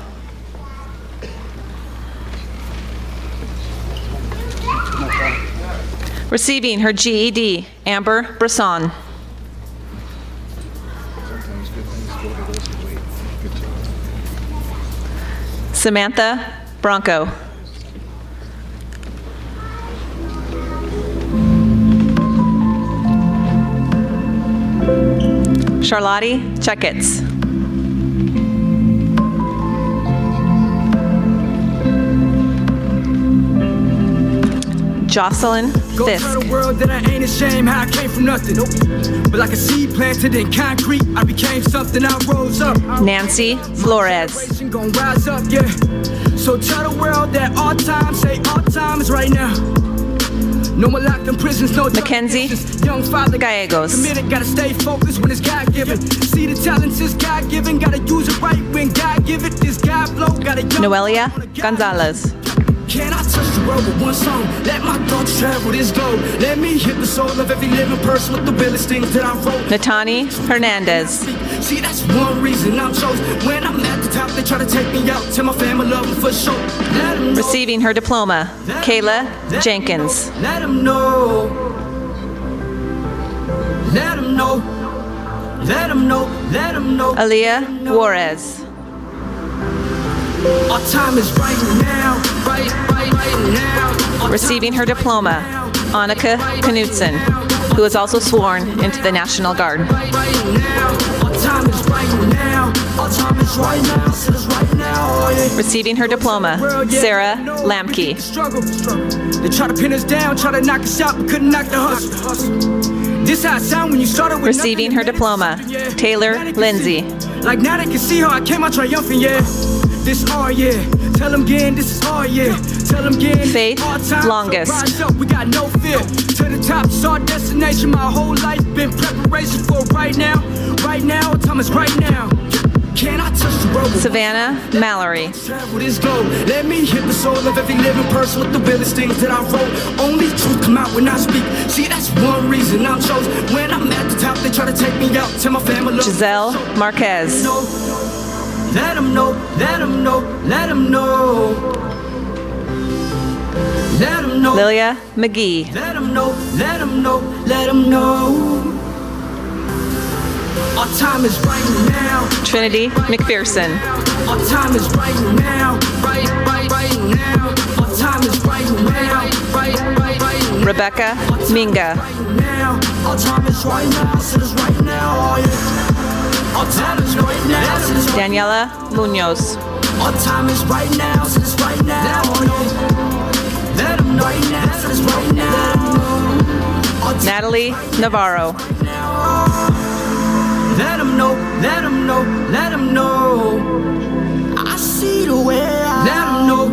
Speaker 1: Receiving her GED, Amber Brisson. Samantha Bronco. Charlotte Checkets. Jocelyn
Speaker 15: Go
Speaker 1: Fisk.
Speaker 15: tell the world that I ain't ashamed how I came from nothing. But like a seed planted in concrete, I became something. I rose up.
Speaker 1: Nancy Flores.
Speaker 15: Generation gon' rise up, yeah. So tell the world that all time, say all time is right now. No more locked in prisons, no
Speaker 1: Mackenzie
Speaker 15: Young father
Speaker 1: Gallegos.
Speaker 15: committed, gotta stay focused when it's God given. See the talents is God given, gotta use it right when God give it. This God flow, gotta
Speaker 1: Noelia Gonzalez.
Speaker 15: Can I touch the world with one song? Let my thoughts travel this globe. Let me hit the soul of every living person with the realest things that I wrote.
Speaker 1: Natani Hernandez.
Speaker 15: See, that's one reason I'm chosen. When I'm at the top, they try to take me out. Tell my family love for sure. Let.
Speaker 1: Receiving her diploma, Kayla Jenkins.
Speaker 15: Let 'em know. Let 'em know. Let 'em know. Let 'em know.
Speaker 1: Aaliyah Juarez.
Speaker 15: Our time is right now. Right, right, right now.
Speaker 1: Receiving her diploma, Annika Knudsen, who is also sworn into the National Guard.
Speaker 15: Right time is right now. Our time is right now. So it's right now. Oh.
Speaker 1: Receiving her diploma, Sarah Lamke.
Speaker 15: They try to pin us down, try to knock us out, but couldn't knock the hustle. This how it sound when you started with
Speaker 1: Receiving her diploma, Taylor Lindsay.
Speaker 15: Like now they can see how I came out triumphant, yeah. This all, yeah. Tell them again, this is all, yeah. Tell them again.
Speaker 1: Faith
Speaker 15: all time, so
Speaker 1: Longest.
Speaker 15: rise up, we got no fear. To the top, it's our destination. My whole life been preparation for right now. Right now, time is right now. Can I touch the world
Speaker 1: Savannah Mallory.
Speaker 15: travel this globe. Let me hit the soul of every living person with the realest things that I wrote. Only truth come out when I speak. See, that's one reason I'm chosen. When I'm at the top, they try to take me out. Tell my family.
Speaker 1: Giselle Marquez.
Speaker 15: Let them know, let them know, let them know. Let them know.
Speaker 1: Lilia McGee.
Speaker 15: Let them know, let them know, let them know. Our time is right now.
Speaker 1: Trinity McPherson.
Speaker 15: Our time is right now. Right, right, right now. Our time is right now. Right, right, right now.
Speaker 1: Rebecca Minga.
Speaker 15: Our time is right now. It's right now. Oh, yeah.
Speaker 1: Daniela Munoz.
Speaker 15: Our time is right now. So it's right now. Let 'em know right now. So it's right now.
Speaker 1: Natalie Navarro.
Speaker 15: Let them know, let them know, let them know. I see the way out. Let them know,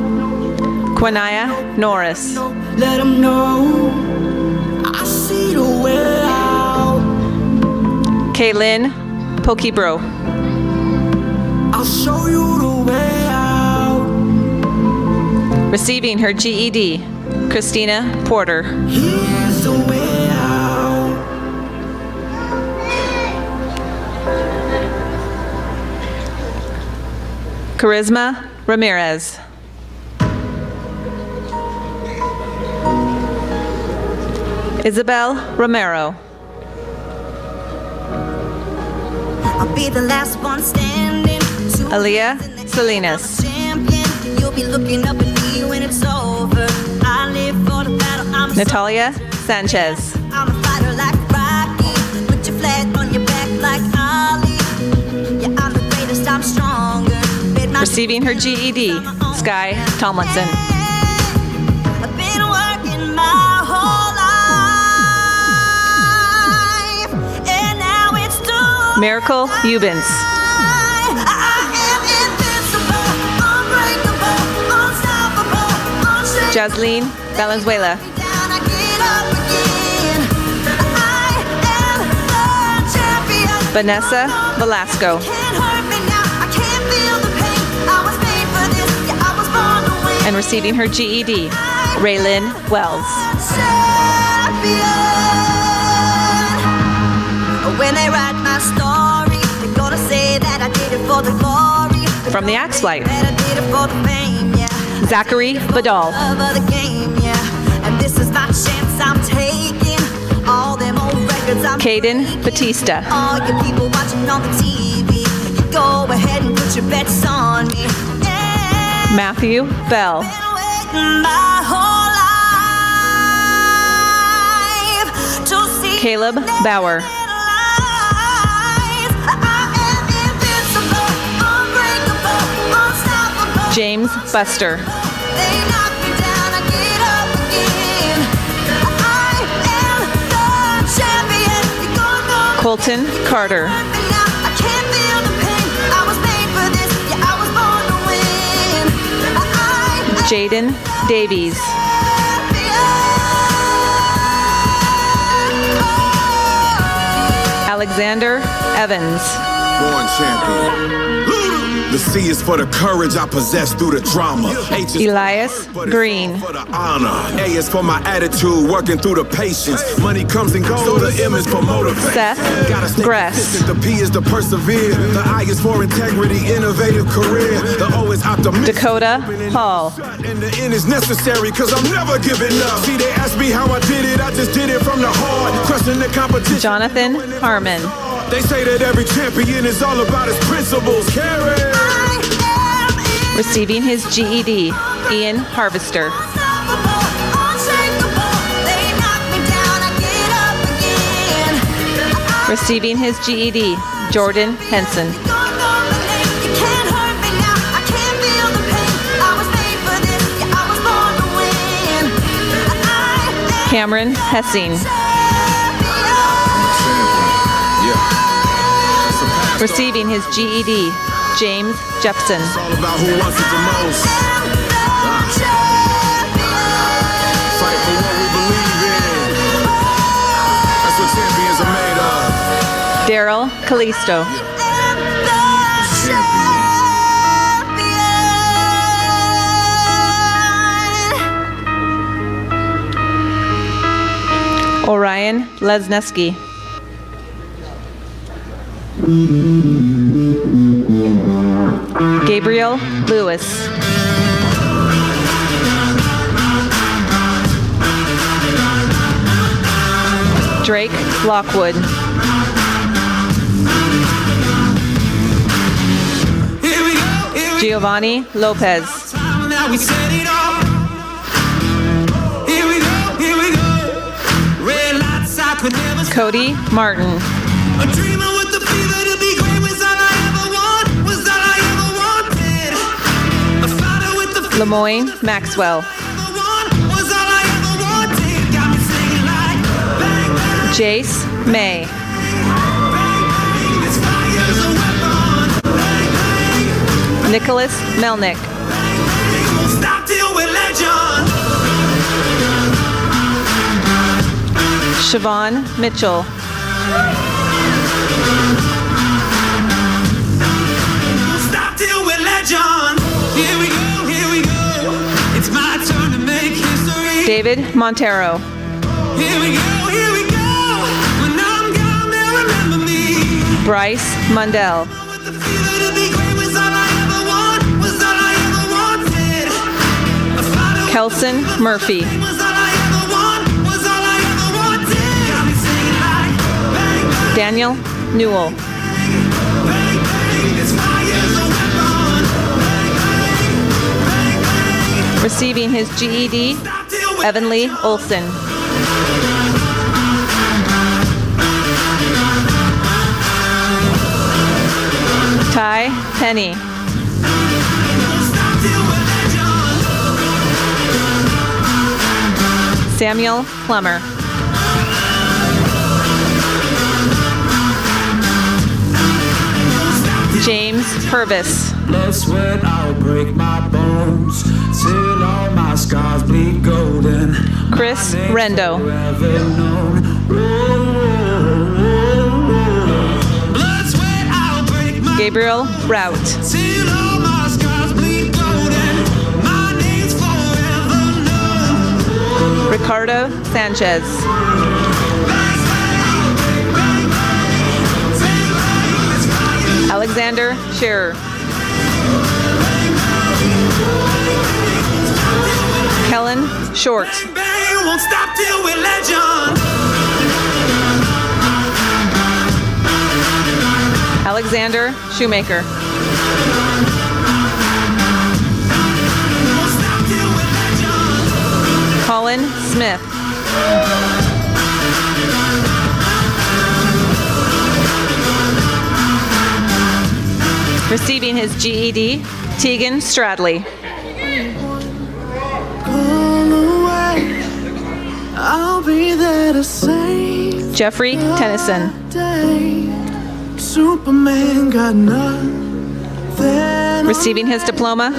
Speaker 1: Quinaya Norris.
Speaker 15: let them know. I see the way out.
Speaker 1: Kaylin Pokebro.
Speaker 15: I'll show you the way out.
Speaker 1: Receiving her GED, Christina Porter.
Speaker 15: Here's the way out.
Speaker 1: Charisma Ramirez. Isabel Romero.
Speaker 16: I'll be the last one standing. Two
Speaker 1: Aaliyah Salinas.
Speaker 16: champion. You'll be looking up at me when
Speaker 1: Miracle
Speaker 16: Ubens.
Speaker 1: Jasmine Valenzuela. Vanessa Velasco. And receiving her GED, Raylin Wells.
Speaker 16: when they ride my story, they're gonna say that I did it for the glory.
Speaker 1: From the Axe Flight,
Speaker 16: That I did it for the fame, yeah.
Speaker 1: James Buster. Colton Carter. Jaden Davies. Alexander Evans.
Speaker 17: Born champion. The C is for the courage I possess through the drama. H is
Speaker 1: Elias for Green.
Speaker 17: for the honor. A is for my attitude, working through the patience. Money comes and goes, so the M is for motivation.
Speaker 1: Seth
Speaker 17: Gotta stay
Speaker 1: Gress.
Speaker 17: The P is to persevere. The I is for integrity, innovative career. The O is optimistic.
Speaker 1: Dakota Hall.
Speaker 17: And the N is necessary, cause I'm never giving up. See, they ask me how I did it, I just did it from the heart. Crushing the competition.
Speaker 1: Jonathan Harmon.
Speaker 17: They say that every champion is all about his principles. Carry.
Speaker 1: Receiving his GED, Ian Harvester. Receiving his GED, Jordan Henson. Cameron Hessing. What his GED, James Jepson. Daryl Callisto. Orion Lesneski. Gabriel Lewis. Drake Lockwood. Giovanni Lopez.
Speaker 15: Now we bang Maxwell.
Speaker 1: Jace May. Nicholas Melnick. Siobhan Mitchell.
Speaker 15: Got me singing like bang bang.
Speaker 1: Daniel Newell.
Speaker 15: bang bang. This fire's a weapon.
Speaker 1: Receiving his GED, Evan Lee Olson. Ty Penny. Samuel Plummer. James Purvis.
Speaker 15: Blood, sweat, our
Speaker 18: break my bones. Till all my scars bleed golden.
Speaker 1: Chris Rendo.
Speaker 18: Blood, sweat, I'll break my
Speaker 1: Gabriel Rout.
Speaker 18: Till all my scars bleed golden. My name's forever known.
Speaker 1: Ricardo Sanchez. Alexander Scherer. Kellen Short.
Speaker 18: Bang, won't stop till we're legend.
Speaker 1: Alexander Shoemaker. Colin Smith. Receiving his GED, Tegan Stradley.
Speaker 18: I'll be there to save
Speaker 1: Jeffrey Tennyson.
Speaker 18: day. Superman got nothing.
Speaker 1: Receiving his diploma,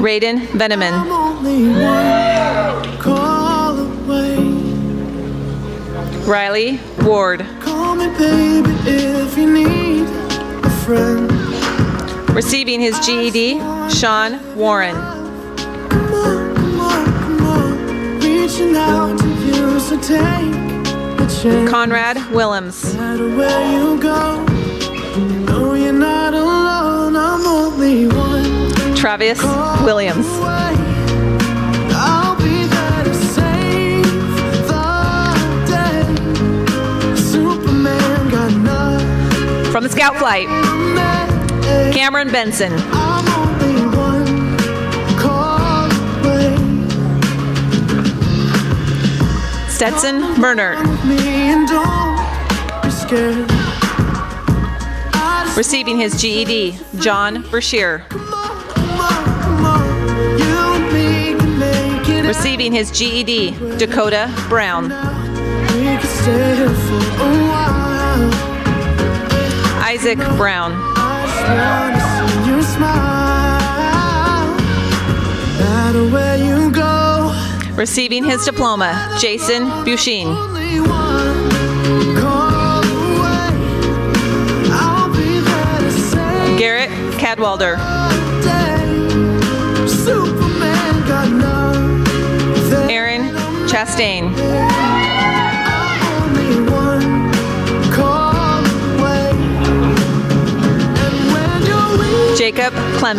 Speaker 1: Raiden Veneman.
Speaker 18: Only one call away.
Speaker 1: Riley Ward.
Speaker 18: Call me, baby, if you need a friend.
Speaker 1: Receiving his GED, Sean Warren.
Speaker 18: To you, so take a chance.
Speaker 1: Conrad Willems.
Speaker 18: No where you go, no, you're not alone. I'm only one.
Speaker 1: Travis Williams.
Speaker 18: I'll be there to save the day. Superman got nothing.
Speaker 1: From the Scout Flight, Cameron Benson. Stetson Bernert.
Speaker 18: Me and don't be scared.
Speaker 1: Receiving his GED, John Brashear. Receiving his GED, Dakota Brown. Isaac Brown. Receiving his diploma, Jason Bushin. Garrett Cadwalder. Aaron Chastain. Jacob
Speaker 18: one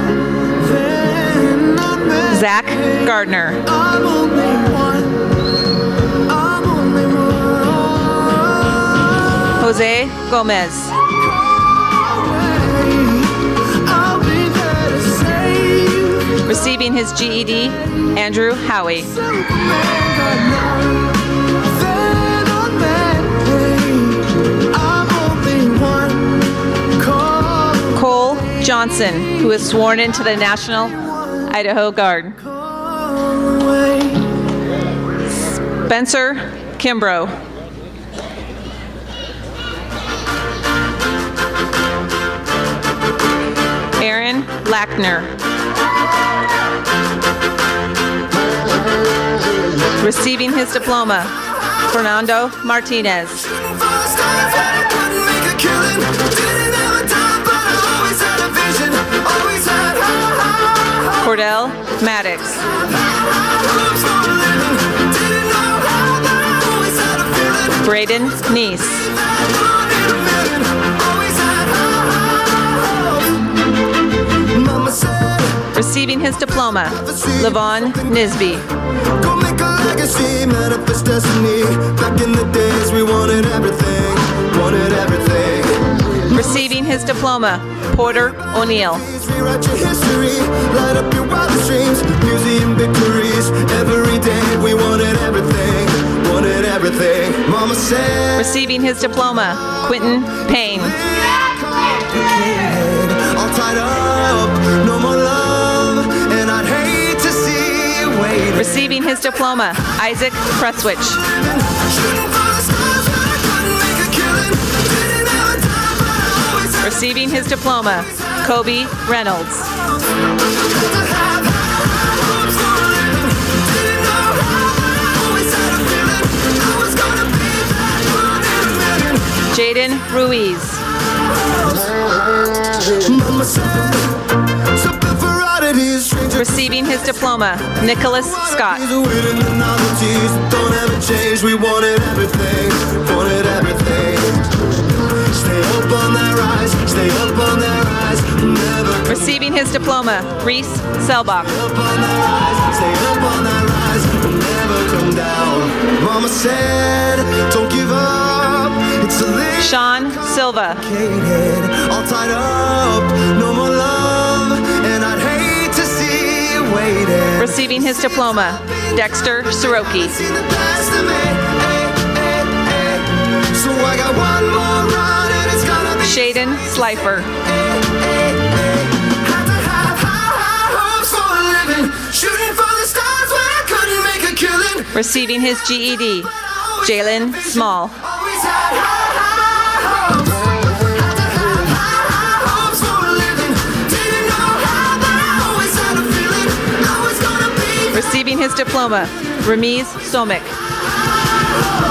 Speaker 1: Zach Gardner.
Speaker 18: I'm only one. I'm only one.
Speaker 1: Jose Gomez.
Speaker 18: I'll be there to save.
Speaker 1: Receiving his GED, Andrew Howie.
Speaker 18: Superman got nothing on me. I'm only one call
Speaker 1: Cole Johnson, who is sworn into the National Idaho Guard. Spencer Kimbrough. Aaron Lackner. Receiving his diploma, Fernando Martinez.
Speaker 18: High hopes. Mama said,
Speaker 1: Receiving his diploma, Levon Nisby.
Speaker 18: Back in the days, we wanted everything, wanted everything.
Speaker 1: Receiving his diploma, Porter O'Neill.
Speaker 19: Rewrite your history, light up your wildest dreams, museum victories. Every day we wanted everything, wanted everything. Mama said,
Speaker 1: Receiving his diploma, Quentin Payne.
Speaker 19: all tied up, no more love, and I'd hate to see you waiting.
Speaker 1: Receiving his diploma, Isaac Presswich. Receiving his diploma, Kobe Reynolds. Jaden Ruiz. Receiving his diploma, Nicholas Scott.
Speaker 19: don't ever change. We wanted everything, wanted everything. Stay up on that rise, stay up on that rise. Never
Speaker 1: Receiving his diploma, Reese Selbach.
Speaker 19: up on that rise, stay up on that rise. Never come down. Mama said, don't give up. It's a little
Speaker 1: Sean Silva.
Speaker 19: up, no more love, and I'd hate to see you waiting.
Speaker 1: Receiving his diploma, Dexter Soroki.
Speaker 19: best of me. Hey, hey, hey. So I got one more
Speaker 1: Shaden Slifer. Receiving his GED, Jalen Small. Receiving his diploma,
Speaker 19: high hopes.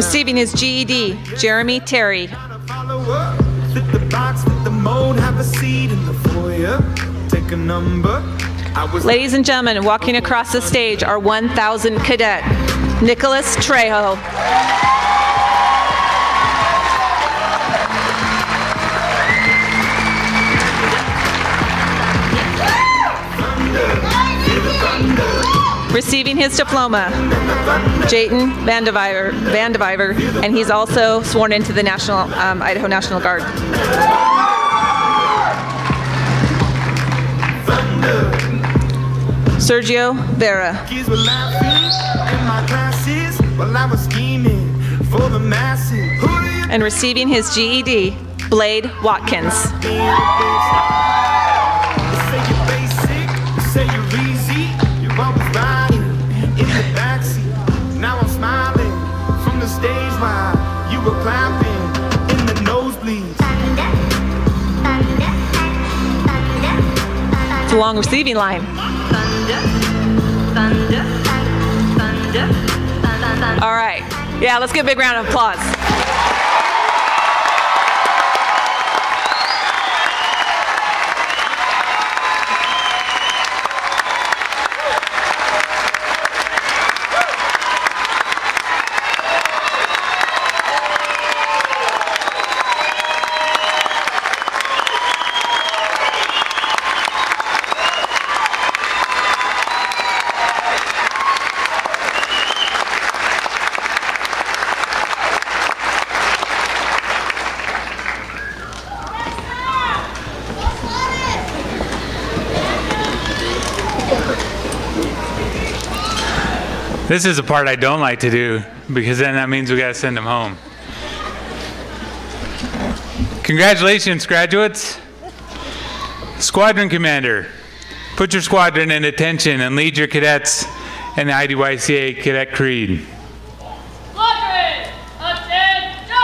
Speaker 1: Receiving his GED, Jeremy Terry.
Speaker 19: Fit the box, fit the have a seat in the foyer. Take a number.
Speaker 1: Ladies and gentlemen, walking across the stage, our 1,000 cadet, Nicholas Trejo. Receiving his diploma, Jayton Vandeviver, Vandeviver, and he's also sworn into the National um, Idaho National Guard. Sergio Vera.
Speaker 19: kids were laughing in my classes while I was scheming for the masses. Who do you
Speaker 1: and receiving his GED, Blade Watkins. Long receiving line. All right. Yeah, let's give a big round of applause.
Speaker 6: This is the part I don't like to do because then that means we got to send them home. Congratulations, graduates. Squadron Commander, put your squadron in attention and lead your cadets in the IDYCA Cadet Creed.
Speaker 20: Squadron, attention!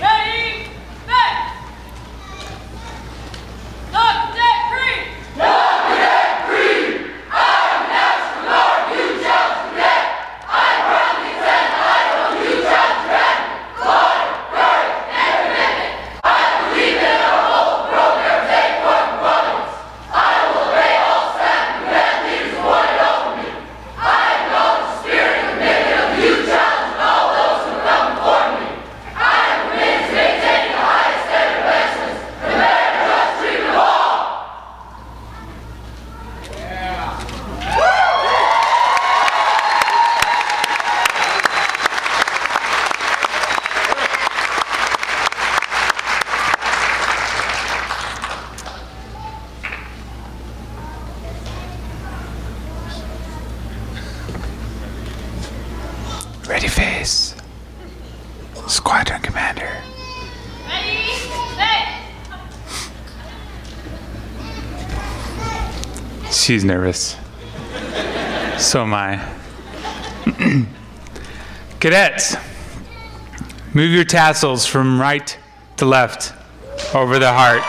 Speaker 20: Ready, set! Dr. Creed! Dr. Creed! I'm National Guard
Speaker 6: Squadron Commander. She's nervous. So am I. Cadets, move your tassels from right to left over the heart.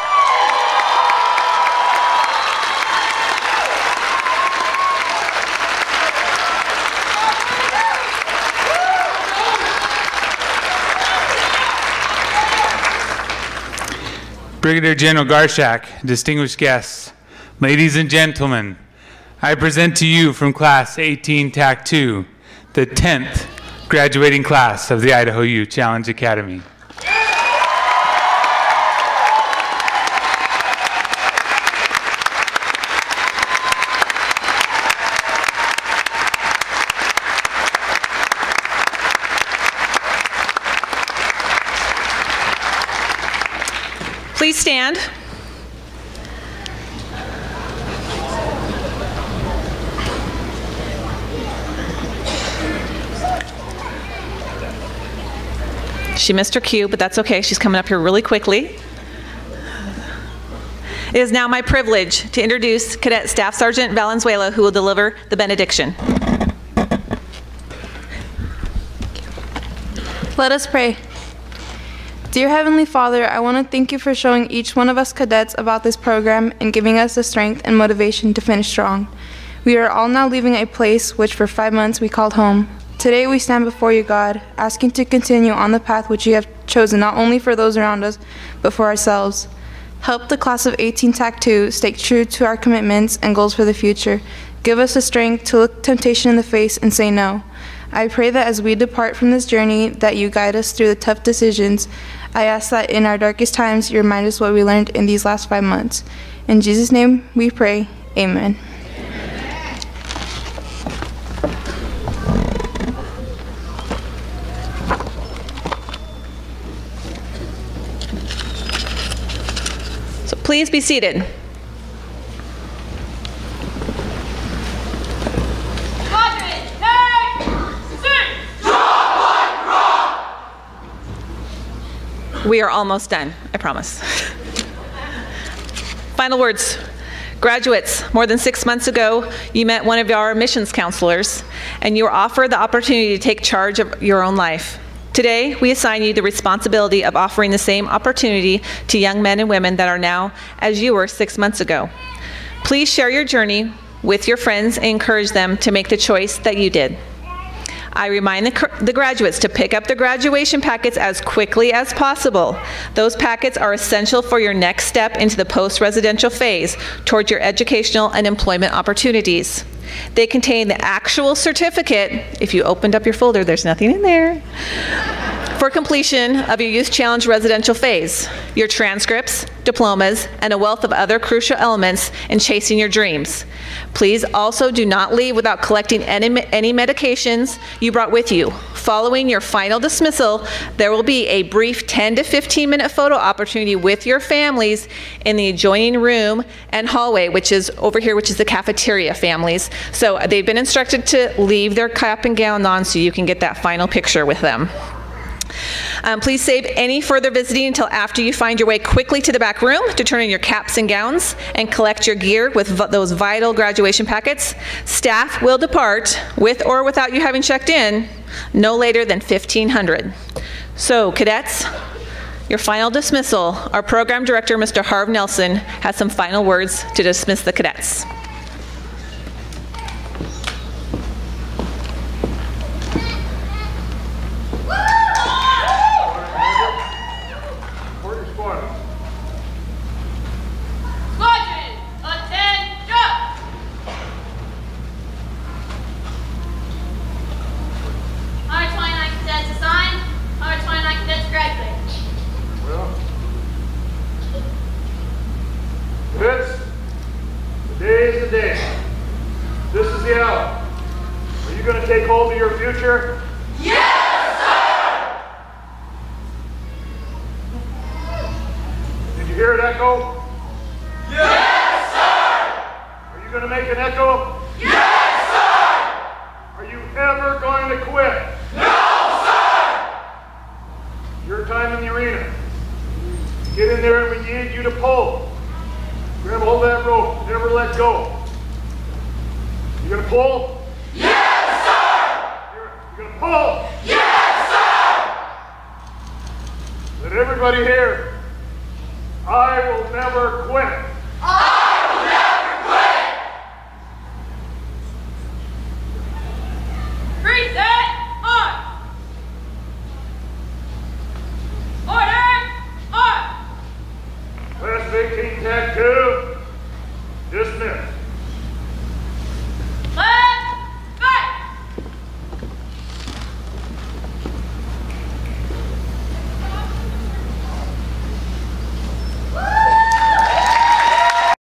Speaker 6: Brigadier General Garshak, distinguished guests, ladies and gentlemen, I present to you from Class 18 TAC 2, the 10th graduating class of the Idaho Youth Challenge Academy.
Speaker 1: Please stand. She missed her cue, but that's okay. She's coming up here really quickly. It is now my privilege to introduce Cadet Staff Sergeant Valenzuela, who will deliver the benediction.
Speaker 21: Let us pray. Dear Heavenly Father, I want to thank you for showing each one of us cadets about this program and giving us the strength and motivation to finish strong. We are all now leaving a place which for five months we called home. Today we stand before you, God, asking to continue on the path which you have chosen not only for those around us, but for ourselves. Help the class of 18 TAC 2 stay true to our commitments and goals for the future. Give us the strength to look temptation in the face and say no. I pray that as we depart from this journey, that you guide us through the tough decisions. I ask that in our darkest times, you remind us what we learned in these last five months. In Jesus' name we pray. Amen.
Speaker 1: Please be seated. We are almost done, I promise. Final words. Graduates, more than six months ago, you met one of our missions counselors, and you were offered the opportunity to take charge of your own life. Today, we assign you the responsibility of offering the same opportunity to young men and women that are now as you were six months ago. Please share your journey with your friends and encourage them to make the choice that you did. I remind the, the graduates to pick up the graduation packets as quickly as possible. Those packets are essential for your next step into the post-residential phase towards your educational and employment opportunities. They contain the actual certificate. If you opened up your folder, there's nothing in there. For completion of your Youth Challenge residential phase, your transcripts, diplomas, and a wealth of other crucial elements in chasing your dreams. Please also do not leave without collecting any, any medications you brought with you. Following your final dismissal, there will be a brief 10 to 15 minute photo opportunity with your families in the adjoining room and hallway, which is over here, which is the cafeteria families. So they've been instructed to leave their cap and gown on so you can get that final picture with them. Um, please save any further visiting until after you find your way quickly to the back room to turn in your caps and gowns and collect your gear with those vital graduation packets. Staff will depart with or without you having checked in no later than 1500. So, cadets, your final dismissal. Our program director, Mr. Harv Nelson, has some final words to dismiss the cadets.
Speaker 5: Squadron, attention! Our 29 cadets assigned, our 29 cadets graduate.
Speaker 3: Cadets, today is the day. This is the hour. Are of your future?